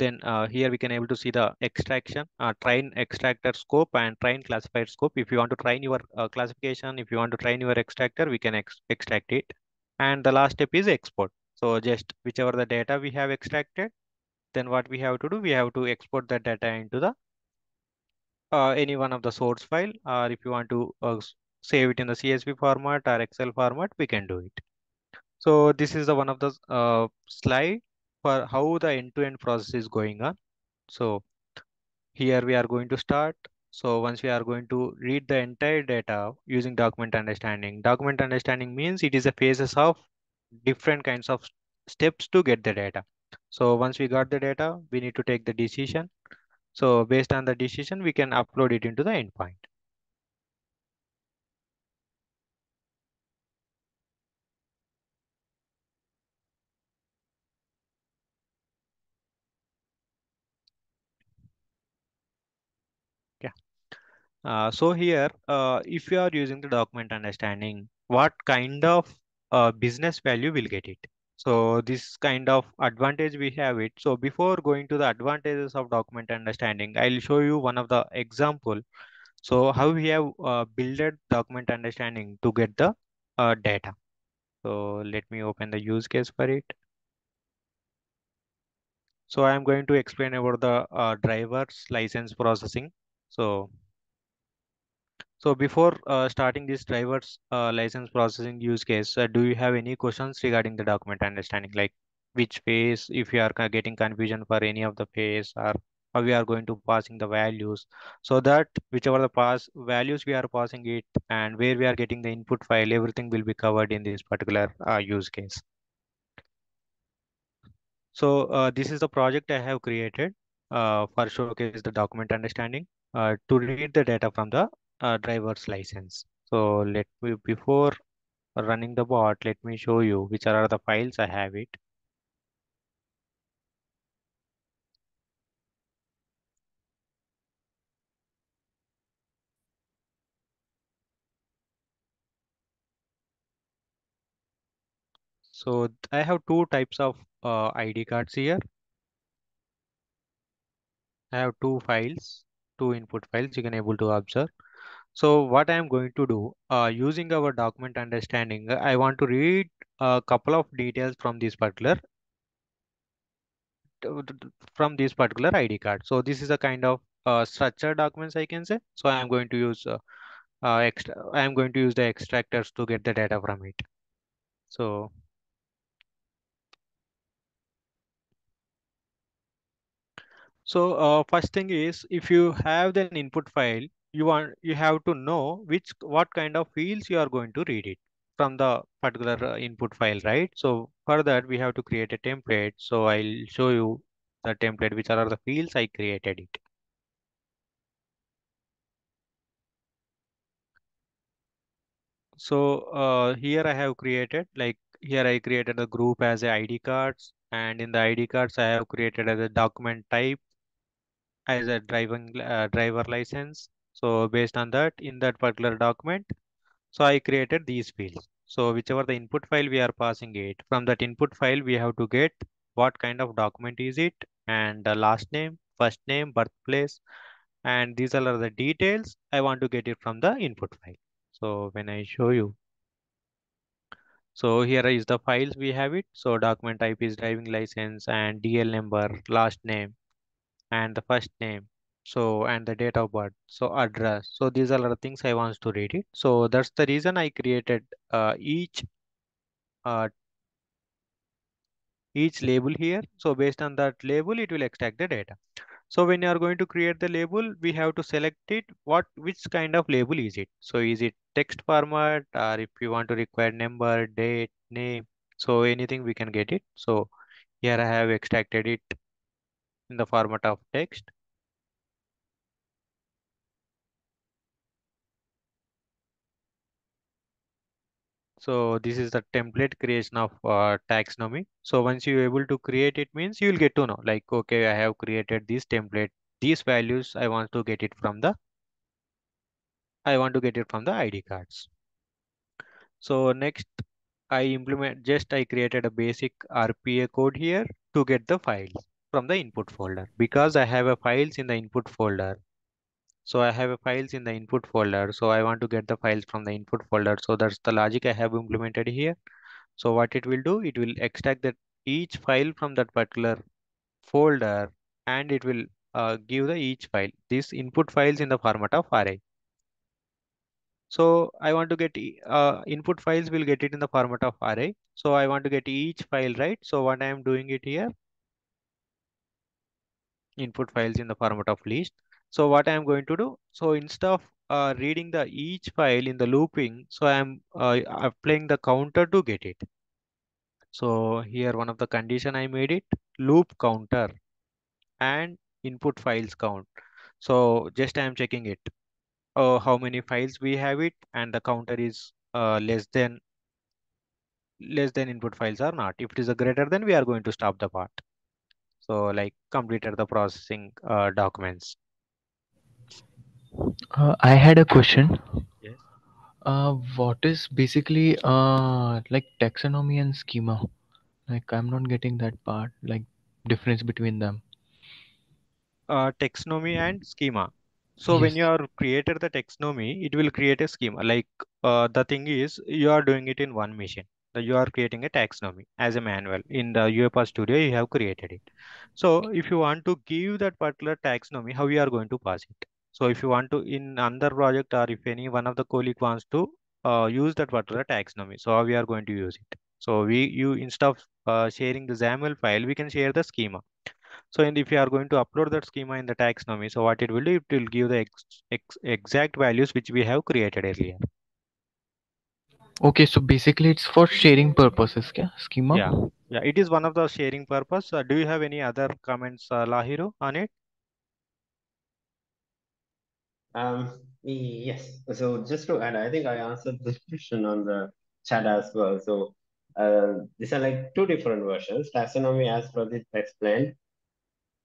then uh, here we can able to see the extraction uh, train extractor scope and train classifier scope if you want to train your uh, classification if you want to train your extractor we can ex extract it and the last step is export so just whichever the data we have extracted then what we have to do we have to export that data into the uh, any one of the source file or if you want to uh, save it in the csv format or excel format we can do it so this is the one of the uh, slide for how the end-to-end -end process is going on. So here we are going to start. So once we are going to read the entire data using document understanding. Document understanding means it is a phases of different kinds of steps to get the data. So once we got the data, we need to take the decision. So based on the decision, we can upload it into the endpoint. Yeah. Uh, so here, uh, if you are using the document understanding, what kind of uh, business value will get it? So this kind of advantage we have it. So before going to the advantages of document understanding, I'll show you one of the example. So how we have uh, built document understanding to get the uh, data. So let me open the use case for it. So I'm going to explain about the uh, drivers license processing. So So before uh, starting this driver's uh, license processing use case, uh, do you have any questions regarding the document understanding, like which phase, if you are getting confusion for any of the phase, or how we are going to passing the values, so that whichever the pass values we are passing it and where we are getting the input file, everything will be covered in this particular uh, use case. So uh, this is the project I have created uh, for showcase the document understanding uh, to read the data from the uh, driver's license. So let me before running the bot, let me show you which are the files I have it. So I have two types of uh, ID cards here. I have two files, two input files you can able to observe. So what I am going to do, uh, using our document understanding, I want to read a couple of details from this particular from this particular ID card. So this is a kind of uh, structured documents I can say. So I am going to use uh, uh, extra. I am going to use the extractors to get the data from it. So so uh, first thing is if you have an input file, you want you have to know which what kind of fields you are going to read it from the particular uh, input file, right? So for that we have to create a template. So I'll show you the template which are the fields I created it. So uh, here I have created like here I created a group as a ID cards and in the ID cards I have created as a document type as a driving uh, driver license. So based on that in that particular document, so I created these fields. So whichever the input file we are passing it from that input file we have to get what kind of document is it and the last name, first name, birthplace and these are the details I want to get it from the input file. So when I show you, so here is the files we have it. So document type is driving license and DL number, last name and the first name. So and the date of birth. So address. So these are the things I want to read it. So that's the reason I created uh, each uh, each label here. So based on that label, it will extract the data. So when you are going to create the label, we have to select it. What, which kind of label is it? So is it text format or if you want to require number, date, name, so anything we can get it. So here I have extracted it in the format of text. So this is the template creation of uh, taxonomy. So once you're able to create it means you will get to know like, okay, I have created this template. These values I want to get it from the, I want to get it from the ID cards. So next I implement just I created a basic RPA code here to get the files from the input folder because I have a files in the input folder. So I have a files in the input folder. So I want to get the files from the input folder. So that's the logic I have implemented here. So what it will do, it will extract that each file from that particular folder and it will uh, give the each file. This input files in the format of array. So I want to get uh, input files will get it in the format of array. So I want to get each file, right? So what I am doing it here, input files in the format of list. So what I am going to do, so instead of uh, reading the each file in the looping, so I am uh, applying the counter to get it. So here one of the condition I made it loop counter and input files count. So just I am checking it uh, how many files we have it and the counter is uh, less than less than input files or not. If it is a greater than we are going to stop the part. So like completed the processing uh, documents. Uh, I had a question. Yes. Uh, what is basically uh like taxonomy and schema? Like I'm not getting that part. Like difference between them. Uh, taxonomy and schema. So when Yes. you are created the taxonomy, it will create a schema. Like uh, the thing is you are doing it in one machine. That you are creating a taxonomy as a manual in the UiPath Studio. You have created it. So if you want to give that particular taxonomy, how you are going to pass it? So if you want to in another project or if any one of the colleague wants to uh, use that particular taxonomy, so we are going to use it? So we you instead of uh, sharing the XAML file, we can share the schema. So and if you are going to upload that schema in the taxonomy, so what it will do, it will give the ex, ex, exact values which we have created earlier. Okay, so basically it's for sharing purposes, kya? Schema? Yeah, yeah, it is one of the sharing purpose. Uh, do you have any other comments, uh, Lahiru, on it? Um, yes. So just to add, I think I answered this question on the chat as well. So uh, these are like two different versions. Taxonomy, as Pradeep explained,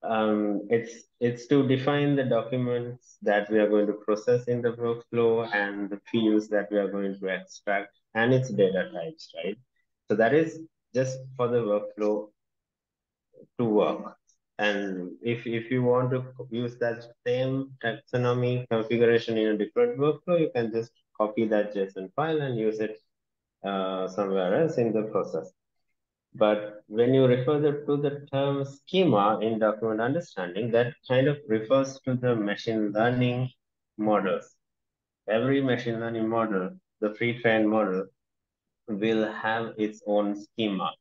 um, it's it's to define the documents that we are going to process in the workflow and the fields that we are going to extract and its data types, right? So that is just for the workflow to work. And if, if you want to use that same taxonomy configuration in a different workflow, you can just copy that JSON file and use it uh, somewhere else in the process. But when you refer to the term schema in document understanding, that kind of refers to the machine learning models. Every machine learning model, the pre-trained model, will have its own schema.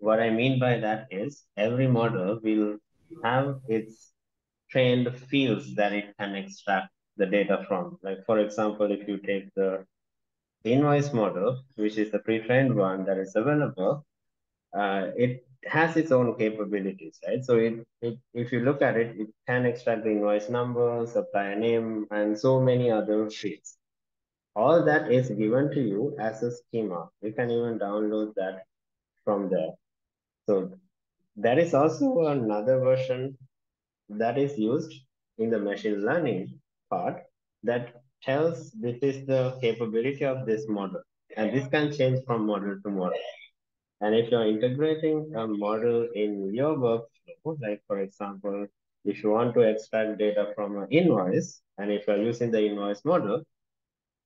What I mean by that is every model will have its trained fields that it can extract the data from. Like for example, if you take the invoice model, which is the pre-trained one that is available, uh, it has its own capabilities, right? So it, it, if you look at it, it can extract the invoice number, supplier name, and so many other fields. All that is given to you as a schema. You can even download that from there. So there is also another version that is used in the machine learning part that tells this is the capability of this model. And this can change from model to model. And if you're integrating a model in your workflow, like for example, if you want to extract data from an invoice, and if you're using the invoice model,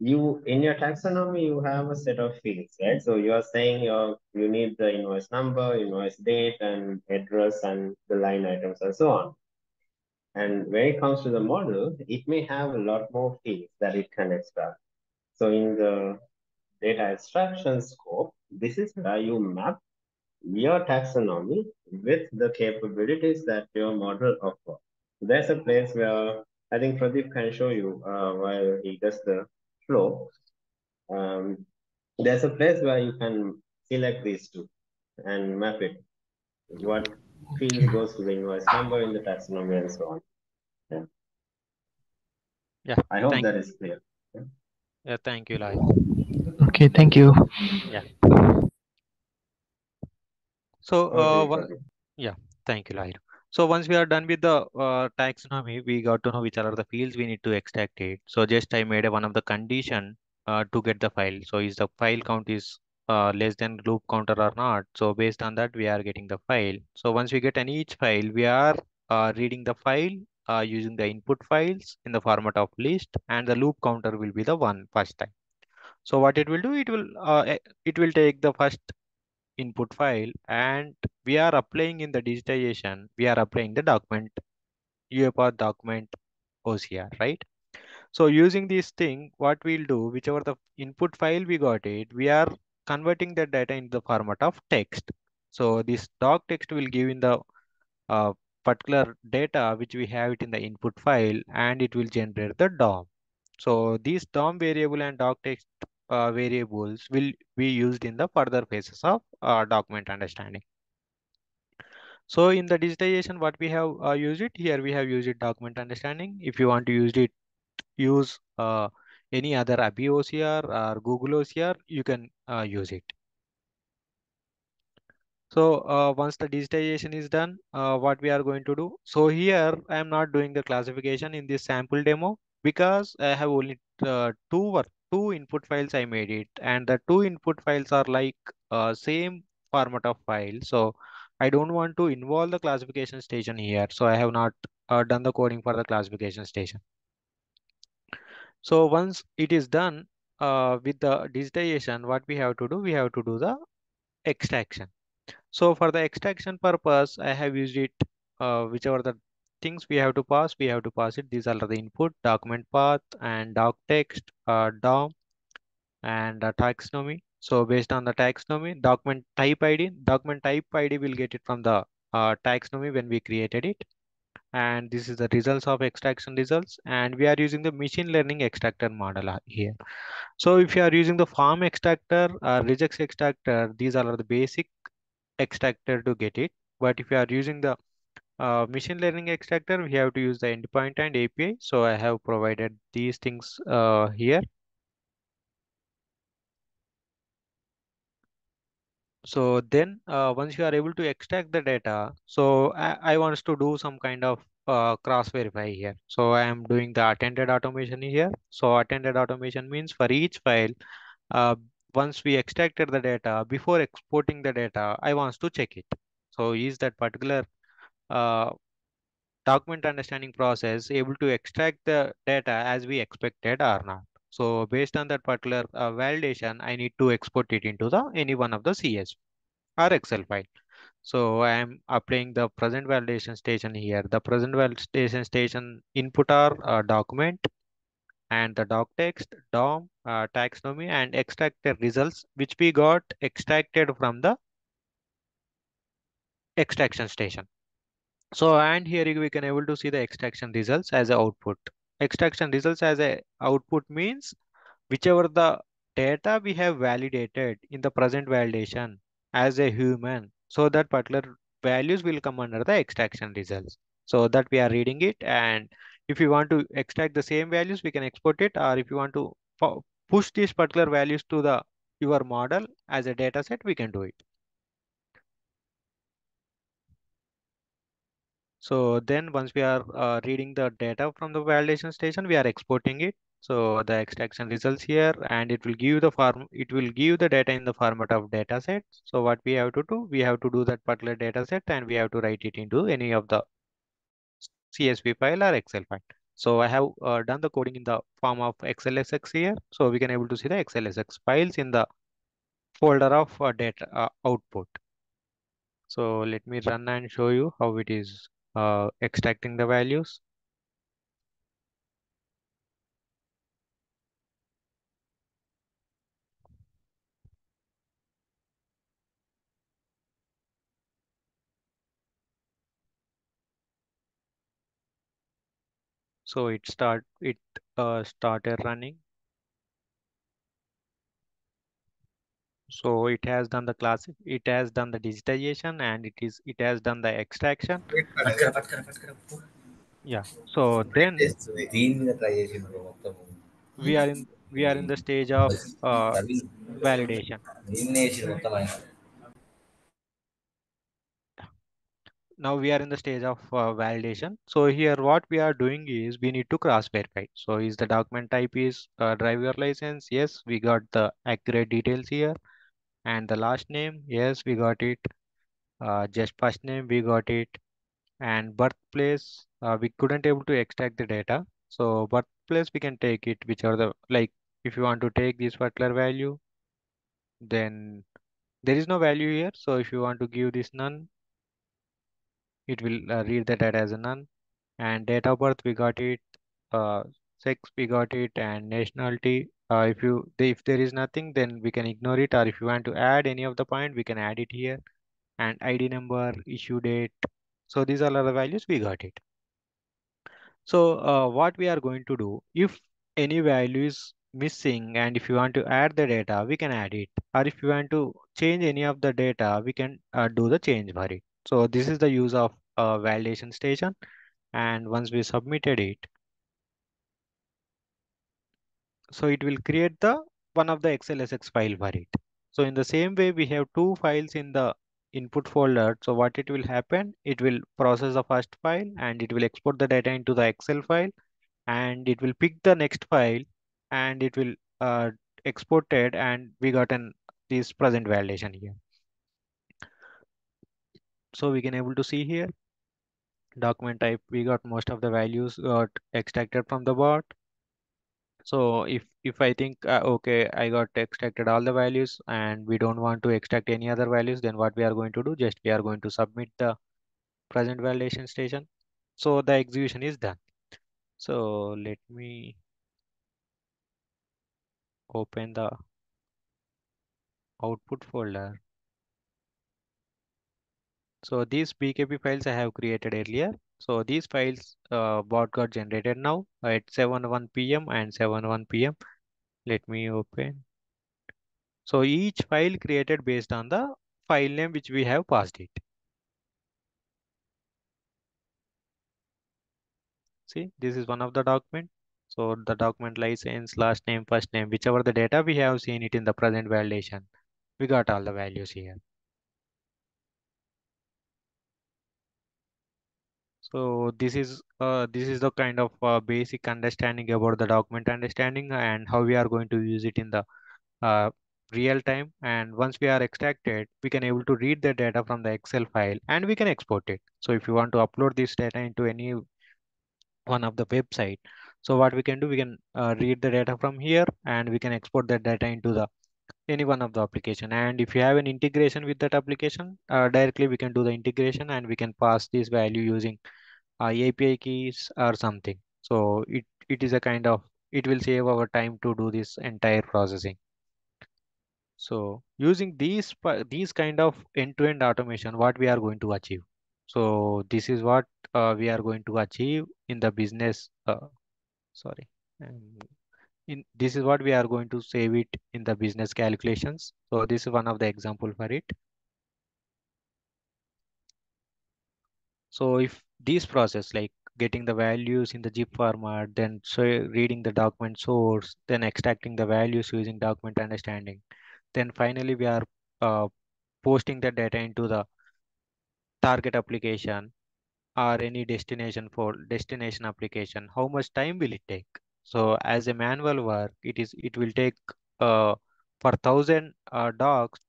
you in your taxonomy you have a set of fields right? So you are saying you you need the invoice number invoice date and address and the line items and so on. And when it comes to the model it may have a lot more fields that it can extract. So in the data extraction scope this is where you map your taxonomy with the capabilities that your model offers there's a place where I think Pradeep can show you uh, while he does the flow, um, there's a place where you can select these two and map it. What field goes to the invoice number in the taxonomy and so on. Yeah. Yeah. I hope thank, that is clear. Yeah, yeah thank you, Lai. Okay, thank you. Yeah. So, Okay, uh, yeah, thank you, Lai. So once we are done with the uh, taxonomy, we got to know which are the fields we need to extract it. So just I made one of the condition uh, to get the file. So is the file count is uh, less than loop counter or not. So based on that, we are getting the file. So once we get an each file, we are uh, reading the file uh, using the input files in the format of list and the loop counter will be the one first time. So what it will do, it will uh, it will take the first input file and we are applying in the digitization, we are applying the document UiPath document OCR, right? So using this thing, what we'll do, whichever the input file we got it, we are converting the data into the format of text. So this doc text will give in the uh, particular data which we have it in the input file and it will generate the DOM. So this DOM variable and doc text uh, variables will be used in the further phases of uh, document understanding. So in the digitization, what we have uh, used it here, we have used it document understanding. If you want to use it, use uh, any other ABBYY OCR or Google OCR, you can uh, use it. So uh, once the digitization is done, uh, what we are going to do. So here I am not doing the classification in this sample demo because I have only uh, two work two input files I made it and the two input files are like uh, same format of file. So I don't want to involve the classification station here. So I have not uh, done the coding for the classification station. So once it is done uh, with the digitization, what we have to do, we have to do the extraction. So for the extraction purpose, I have used it, uh, whichever the things we have to pass, we have to pass it. These are the input, document path and doc text, uh, DOM and uh, taxonomy. So based on the taxonomy, document type ID, document type ID will get it from the uh, taxonomy when we created it. and this is the results of extraction results and we are using the machine learning extractor model uh, here so if you are using the form extractor or regex extractor these are the basic extractor to get it but if you are using the uh, machine learning extractor we have to use the endpoint and api so i have provided these things uh, here. So then uh, once you are able to extract the data so i, I to do some kind of uh, cross verify here. So i am doing the attended automation here. So attended automation means for each file uh, once we extracted the data before exporting the data i wants to check it. So is that particular uh, document understanding process able to extract the data as we expected or not. So based on that particular uh, validation i need to export it into the any one of the cs or excel file. So i am applying the present validation station here. The present validation station input are uh, document and the doc text dom uh, taxonomy and extracted results which we got extracted from the extraction station so and here we can able to see the extraction results as a output. Extraction results as a output means whichever the data we have validated in the present validation as a human. So that particular values will come under the extraction results. So that we are reading it. And if you want to extract the same values we can export it. Or if you want to push these particular values to the your model as a data set we can do it so then once we are uh, reading the data from the validation station we are exporting it. So the extraction results here and it will give the form it will give the data in the format of data set. So what we have to do we have to do that particular data set and we have to write it into any of the csv file or excel file. So i have uh, done the coding in the form of xlsx here. So we can able to see the xlsx files in the folder of uh, data uh, output. So let me run and show you how it is uh, extracting the values. So it start it uh, started running so it has done the class it has done the digitization and it is it has done the extraction. Yeah. So then we are in we are in the stage of uh, validation. Now we are in the stage of uh, validation. So here what we are doing is we need to cross verify. So is the document type is uh, driver license? Yes we got the accurate details here and the last name yes we got it. Uh, just first name we got it. And birthplace uh, we couldn't able to extract the data. So birthplace we can take it which are the like if you want to take this particular value then there is no value here. So if you want to give this none it will uh, read the data as a none. And date of birth we got it uh, sex we got it and nationality. Uh, if you if there is nothing then we can ignore it. Or if you want to add any of the point we can add it here. And id number issue date. So these are the values. We got it. So uh, what we are going to do if any value is missing and if you want to add the data we can add it. Or if you want to change any of the data we can uh, do the change for it. So this is the use of a validation station. And once we submitted it so it will create the one of the xlsx file for it. So in the same way we have two files in the input folder. So what it will happen it will process the first file and it will export the data into the excel file and it will pick the next file and it will uh, export it and we got an this present validation here. So we can able to see here document type we got most of the values got extracted from the bot so if if i think uh, okay i got extracted all the values and we don't want to extract any other values then what we are going to do? Just we are going to submit the present validation station. So the execution is done. So let me open the output folder. So these bkp files i have created earlier So these files uh, bot got generated now at 7:1 p.m. and 7:1 p.m. Let me open. So each file created based on the file name which we have passed it. See, this is one of the document. So the document license, last name, first name, whichever the data we have seen it in the present validation. We got all the values here. So this is uh, this is the kind of uh, basic understanding about the document understanding and how we are going to use it in the uh, real time. And once we are extracted, we can able to read the data from the Excel file and we can export it. So if you want to upload this data into any one of the website, so what we can do, we can uh, read the data from here and we can export that data into the any one of the application. And if you have an integration with that application, uh, directly we can do the integration and we can pass this value using uh, API keys or something. So it, it is a kind of, it will save our time to do this entire processing. So using these, these kind of end-to-end -end automation, what we are going to achieve. So this is what uh, we are going to achieve in the business. Uh, sorry. in this is what we are going to save it in the business calculations. So this is one of the example for it. So if this process like getting the values in the zip format, then so reading the document source, then extracting the values using document understanding, then finally we are uh, posting the data into the target application or any destination for destination application. How much time will it take? So as a manual work, it is it will take uh, for thousand uh, docs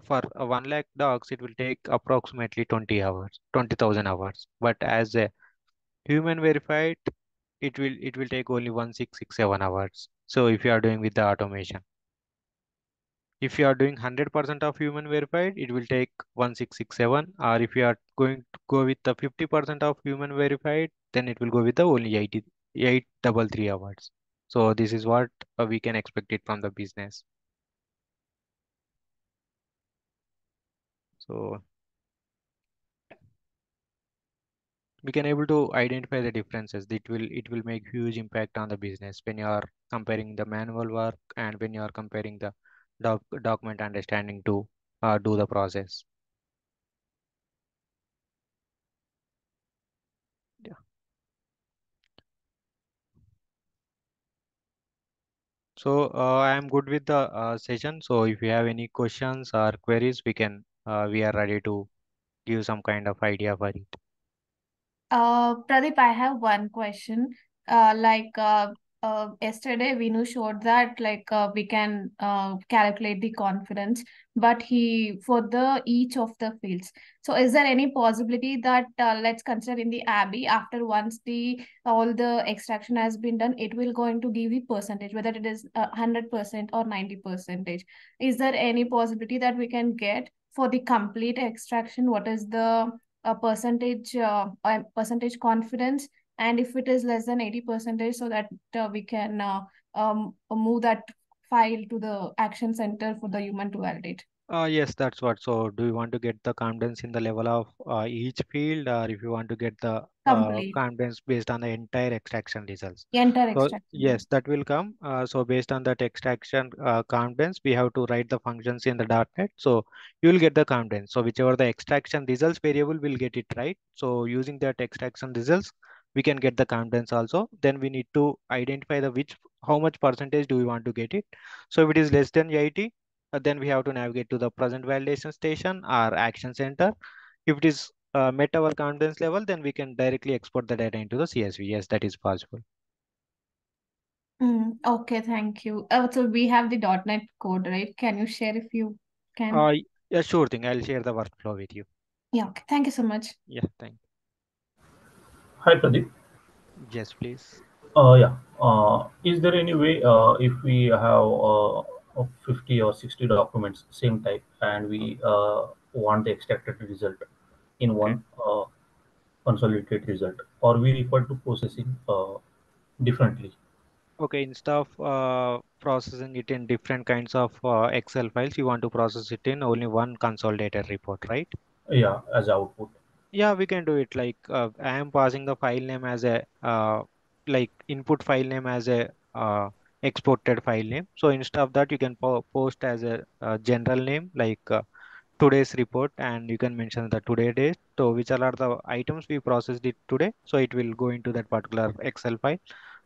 for 1 lakh dogs, it will take approximately 20 hours, 20,000 hours. But as a human verified, it will it will take only 1667 hours. So if you are doing with the automation, if you are doing 100% of human verified, it will take 1667. Or if you are going to go with the 50% of human verified, then it will go with the only 80, 833 hours. So this is what uh, we can expect it from the business. So we can able to identify the differences. It will it will make huge impact on the business when you are comparing the manual work and when you are comparing the doc document understanding to uh, do the process. Yeah. So uh, I am good with the uh, session. So if you have any questions or queries, we can uh, we are ready to give some kind of idea for it. Uh, Pradeep, I have one question. Uh, like uh, uh, yesterday, Vinu showed that like uh, we can uh, calculate the confidence, but he for the each of the fields. So, is there any possibility that uh, let's consider in the ABBYY after once the all the extraction has been done, it will going to give the percentage whether it is hundred percent or ninety percentage. Is there any possibility that we can get for the complete extraction? What is the a percentage uh, a percentage confidence and if it is less than 80 percentage so that uh, we can uh, um, move that file to the action center for the human to validate uh, yes, that's what. So do you want to get the confidence in the level of uh, each field or if you want to get the uh, confidence based on the entire extraction results? Entire so, extraction. Yes, that will come. Uh, so based on that extraction uh, confidence, we have to write the functions in the .NET. So you will get the confidence. So whichever the extraction results variable will get it right. So using that extraction results, we can get the confidence also. Then we need to identify the which, how much percentage do we want to get it. So if it is less than 80, uh, then we have to navigate to the present validation station or action center. If it is uh, met our confidence level, then we can directly export the data into the CSV. Yes, that is possible. Mm, okay, thank you. Uh, so we have the .NET code, right? Can you share if you can? Uh, yeah, sure thing. I'll share the workflow with you. Yeah, okay. Thank you so much. Yeah, thank you. Hi, Pradeep. Yes, please. Uh, yeah. Uh, is there any way uh, if we have uh, of 50 or 60 documents same type and we uh, want the extracted result in one uh, consolidated result or we refer to processing uh, differently okay instead of uh, processing it in different kinds of uh, excel files you want to process it in only one consolidated report right yeah as output Yeah, we can do it. Like uh, I am passing the file name as a uh, like input file name as a uh, exported file name. So instead of that, you can po post as a, uh general name like uh, today's report, and you can mention the today date. So which are the items we processed it today. So it will go into that particular Excel file.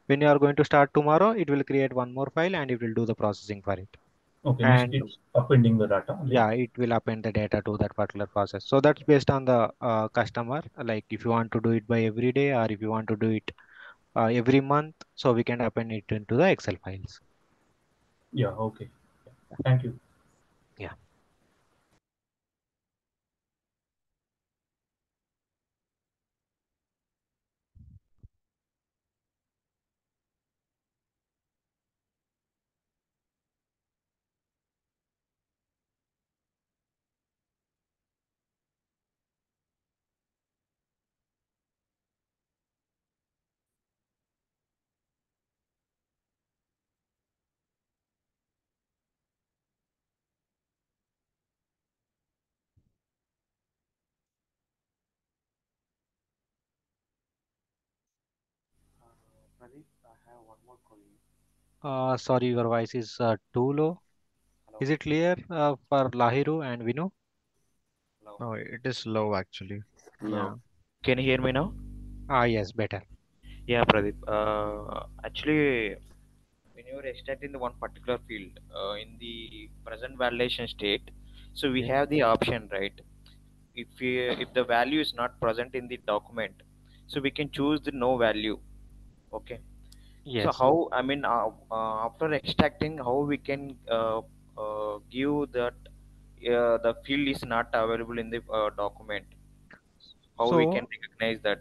When you are going to start tomorrow, it will create one more file and it will do the processing for it. Okay, And it's appending the data. only. yeah, it will append the data to that particular process. So that's based on the uh, customer. Like if you want to do it by every day or if you want to do it uh, every month, so we can append it into the Excel files. Yeah, okay. Thank you. Pradeep, I have one more query. Uh, sorry, your voice is uh, too low. Hello. Is it clear uh, for Lahiru and Vinu? Hello. No, it is low actually. Yeah. Can you hear me now? Ah, yes, better. Yeah, Pradeep. Uh, actually, when you are in the one particular field uh, in the present validation state, so we Yeah. have the option, right? If we, if the value is not present in the document, so we can choose the no value. Okay. So how, I mean, uh, uh, after extracting, how we can uh, uh, give that uh, the field is not available in the uh, document? How we can recognize that?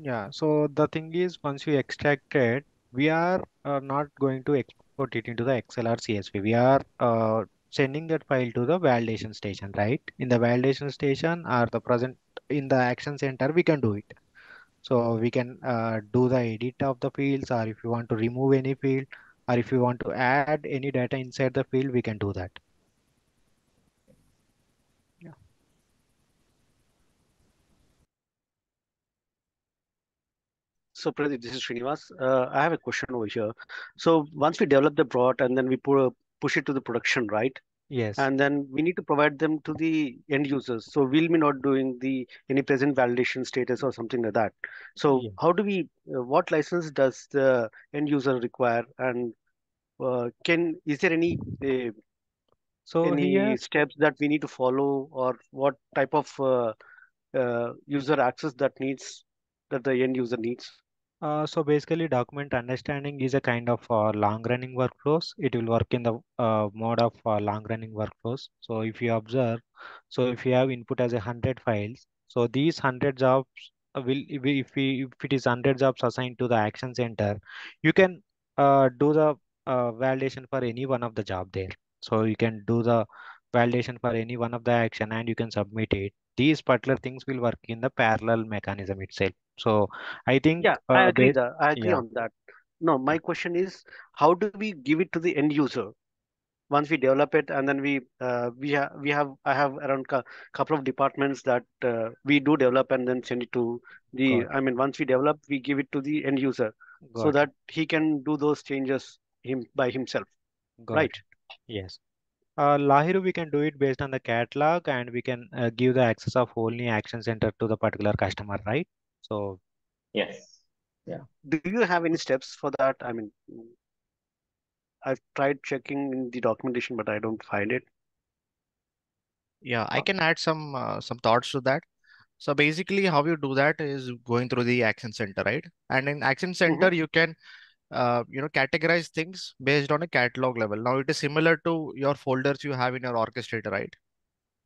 Yeah, so the thing is, once we extract it, we are uh, not going to export it into the Excel or CSV. We are uh, sending that file to the validation station, right? In the validation station or the present in the action center, we can do it. So we can uh, do the edit of the fields, or if you want to remove any field, or if you want to add any data inside the field, we can do that. Yeah. So Pradeep, this is Srinivas. Uh, I have a question over here. So once we develop the bot and then we put push it to the production, right? Yes. And then we need to provide them to the end users. So we'll be not doing the any present validation status or something like that. So Yeah. how do we? Uh, what license does the end user require? And uh, can is there any uh, So any here, steps that we need to follow, or what type of uh, uh, user access that needs that the end user needs? Uh, so basically, document understanding is a kind of uh, long-running workflows. It will work in the uh, mode of uh, long-running workflows. So if you observe, so if you have input as a hundred files, so these hundred jobs will if we if it is hundred jobs assigned to the action center, you can uh, do the uh, validation for any one of the job there. So you can do the validation for any one of the action and you can submit it. These particular things will work in the parallel mechanism itself. So I think Yeah, I uh, agree that I agree yeah on that. No, my question is, how do we give it to the end user once we develop it, and then we uh, we have we have I have around a couple of departments that uh, we do develop and then send it to the. I mean, once we develop, we give it to the end user so it that he can do those changes him by himself, got right? it yes. Uh, Lahiru, we can do it based on the catalog and we can uh, give the access of only action center to the particular customer, right? So Yes. Yeah. Do you have any steps for that? I mean, I've tried checking in the documentation, but I don't find it. Yeah, I can add some uh, some thoughts to that. So basically, how you do that is going through the Action Center, right? And in Action mhm. Center, you can uh, you know categorize things based on a catalog level. Now it is similar to your folders you have in your orchestrator, right?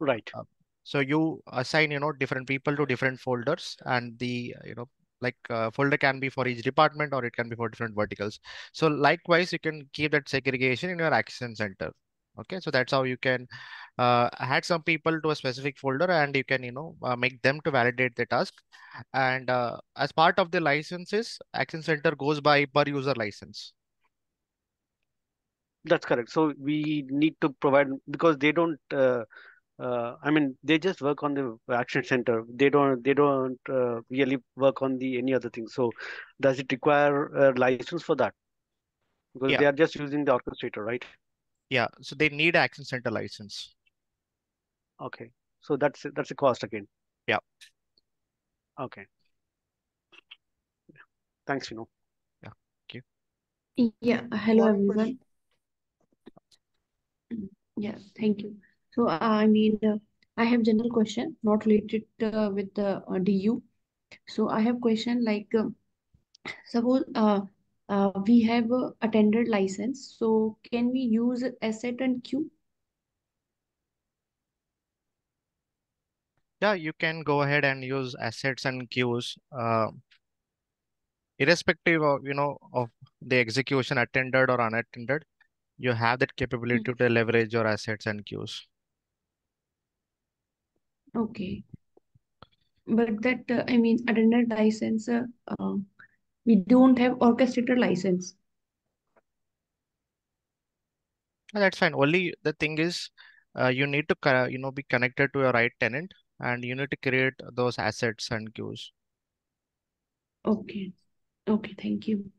Right. Uh, so you assign you know different people to different folders, and the you know like uh, folder can be for each department or it can be for different verticals. So likewise, you can keep that segregation in your Action Center. Okay, so that's how you can uh, add some people to a specific folder and you can, you know, uh, make them to validate the task. And uh, as part of the licenses, Action Center goes by per user license. That's correct. So we need to provide because they don't uh, uh, I mean, they just work on the action center. They don't they don't uh, really work on the any other thing. So, does it require a license for that? Because Yeah. they are just using the orchestrator, right? Yeah, so they need Action Center license. Okay, so that's that's a cost again. Yeah. Okay. Thanks, you know. Yeah. Thank you. Yeah, hello One everyone. question. Yeah, thank you. So, uh, I mean, uh, I have general question, not related uh, with the uh, DU. So, I have question like, uh, suppose uh, uh, we have uh, attended license. So, can we use asset and queue? Yeah, you can go ahead and use assets and queues, uh, irrespective of, you know, of the execution attended or unattended. You have that capability to leverage your assets and queues. Okay. But that, uh, I mean, attended license, uh, uh, we don't have orchestrator license. That's fine. Only the thing is, uh, you need to, you know, be connected to your right tenant and you need to create those assets and queues. Okay. Okay, thank you.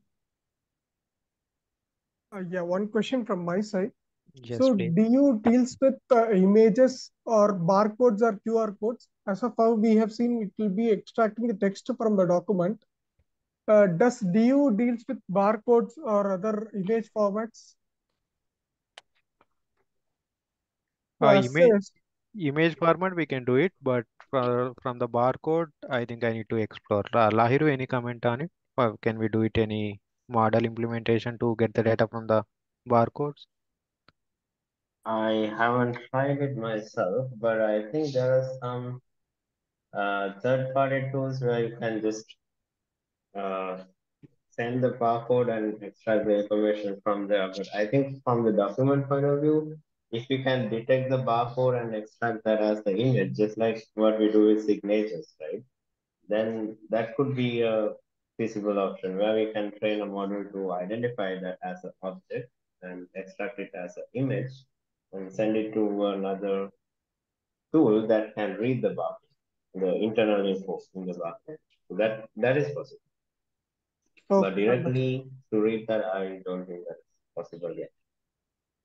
Uh, yeah, one question from my side. Yes, So please. you deals with uh, images or barcodes or QR codes. As of how we have seen, it will be extracting the text from the document. Uh, does DU deals with barcodes or other image formats? Uh, Uh, image says- image format we can do it, but for, from the barcode, I think I need to explore. La- Lahiru, any comment on it? Or can we do it any model implementation to get the data from the barcodes? I haven't tried it myself, but I think there are some uh, third-party tools where you can just uh, send the barcode and extract the information from there. But I think from the document point of view, if you can detect the barcode and extract that as the image, just like what we do with signatures, right? Then that could be a feasible option where we can train a model to identify that as an object and extract it as an image and send it to another tool that can read the barcode, the internal info in the barcode. So that that is possible. But directly to read that, I don't think that's possible yet.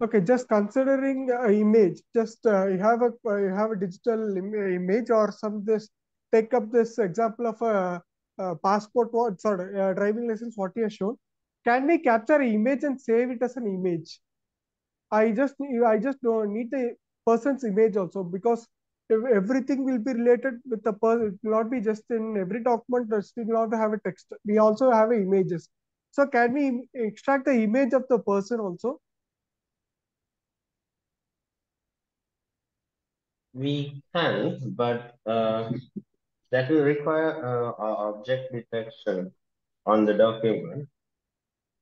Okay, just considering image, just uh, you have a you have a digital Im image or some this take up this example of a, a passport what driving license what you have shown. Can we capture an image and save it as an image? I just I just don't need the person's image also because ev- everything will be related with the person. It will not be just in every document. Just will not have a text. We also have images. So can we extract the image of the person also? We can, but uh, that will require uh, object detection on the document.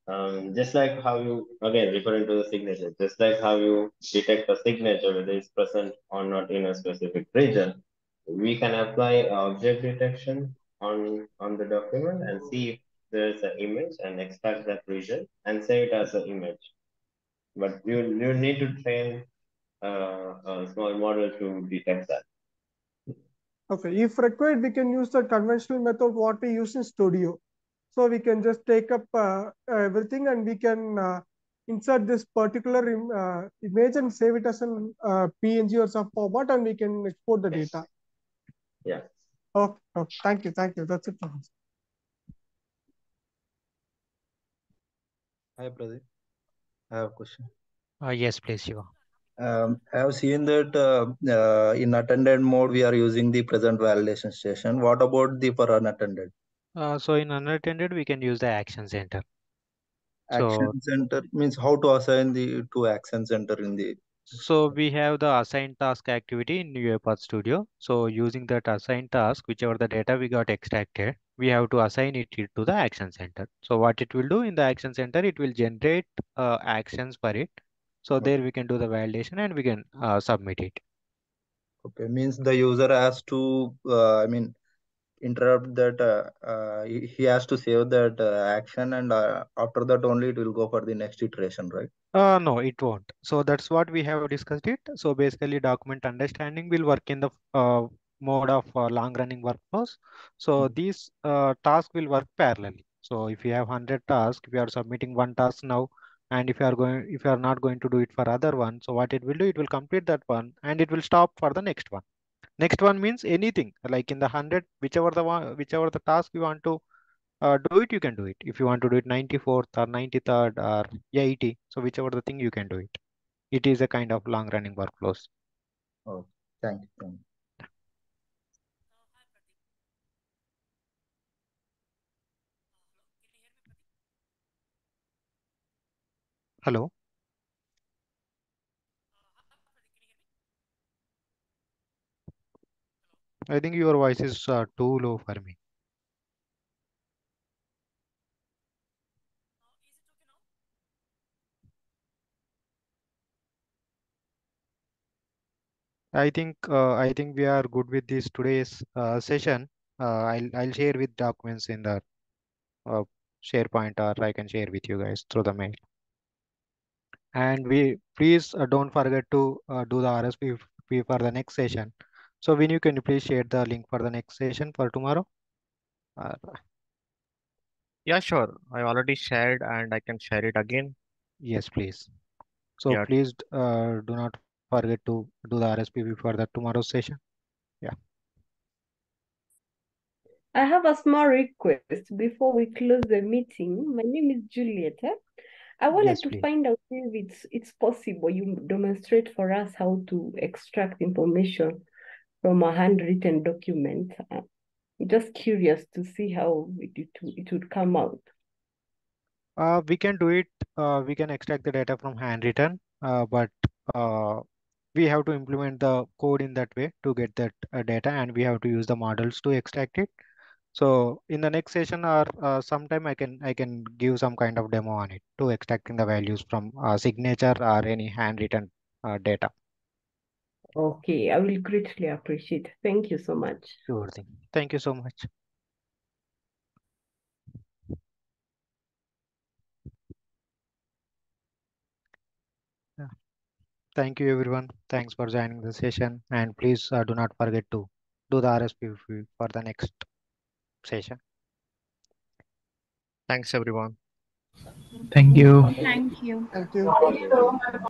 Um, just like how you, again, referring to the signature, just like how you detect a signature, whether it's present or not in a specific region, we can apply object detection on, on the document and see if there's an image and extract that region and save it as an image. But you, you need to train a small model to detect that. Okay, if required, we can use the conventional method what we use in Studio. So we can just take up uh, everything and we can uh, insert this particular im uh, image and save it as an uh, PNG or some format and we can export the data. Yeah. Okay, okay, thank you, thank you. That's it from us. Hi, Pradeep. I have a question. Uh, yes, please, Shiva. Um, I have seen that uh, uh, in attended mode, we are using the present validation station. What about the for unattended? Uh, so in unattended, we can use the action center. So, Action center means how to assign the to action center in the so we have the assigned task activity in UiPath Studio. So using that assigned task, whichever the data we got extracted, we have to assign it to the action center. So what it will do in the action center, it will generate uh, actions for it. So there we can do the validation and we can uh, submit it. okay means the user has to uh, I mean interrupt that uh, uh, he has to save that uh, action and uh, after that only it will go for the next iteration, right? Uh, no, it won't. So that's what we have discussed it. So basically document understanding will work in the uh, mode of uh, long running workflows. So these uh, tasks will work parallelly. So if you have 100 tasks, if you are submitting one task now, and if you are going, if you are not going to do it for other one, so what it will do, it will complete that one and it will stop for the next one. Next one means anything like in the 100, whichever the one, whichever the task you want to uh, do it, you can do it. If you want to do it 94th or 93rd or 80, so whichever the thing you can do it. It is a kind of long running workflows. Oh, thank you. Thank you. Hello. I think your voice is uh, too low for me. I think uh, I think we are good with this today's uh, session. Uh, I'll I'll share with documents in the uh, SharePoint or I can share with you guys through the mail. And we please uh, don't forget to uh, do the RSP for the next session. So when you can you please share the link for the next session for tomorrow? Uh, Yeah, sure. I already shared and I can share it again. yes, please. So Yeah. please uh, do not forget to do the RSP for the tomorrow session. Yeah. I have a small request before we close the meeting. My name is Julieta. I wanted Yes, to please. find out if it's it's possible you demonstrate for us how to extract information from a handwritten document. Uh, just curious to see how it, it, it would come out. Uh, we can do it. Uh, we can extract the data from handwritten, uh, but uh, we have to implement the code in that way to get that uh, data, and we have to use the models to extract it. So in the next session or uh, sometime I can I can give some kind of demo on it to extracting the values from uh, signature or any handwritten uh, data. Okay, I will greatly appreciate. Thank you so much. Sure thing. Thank you so much. Yeah. Thank you everyone. Thanks for joining the session and please uh, do not forget to do the RSP for the next session. Thanks, everyone. Thank you. Thank you. Thank you.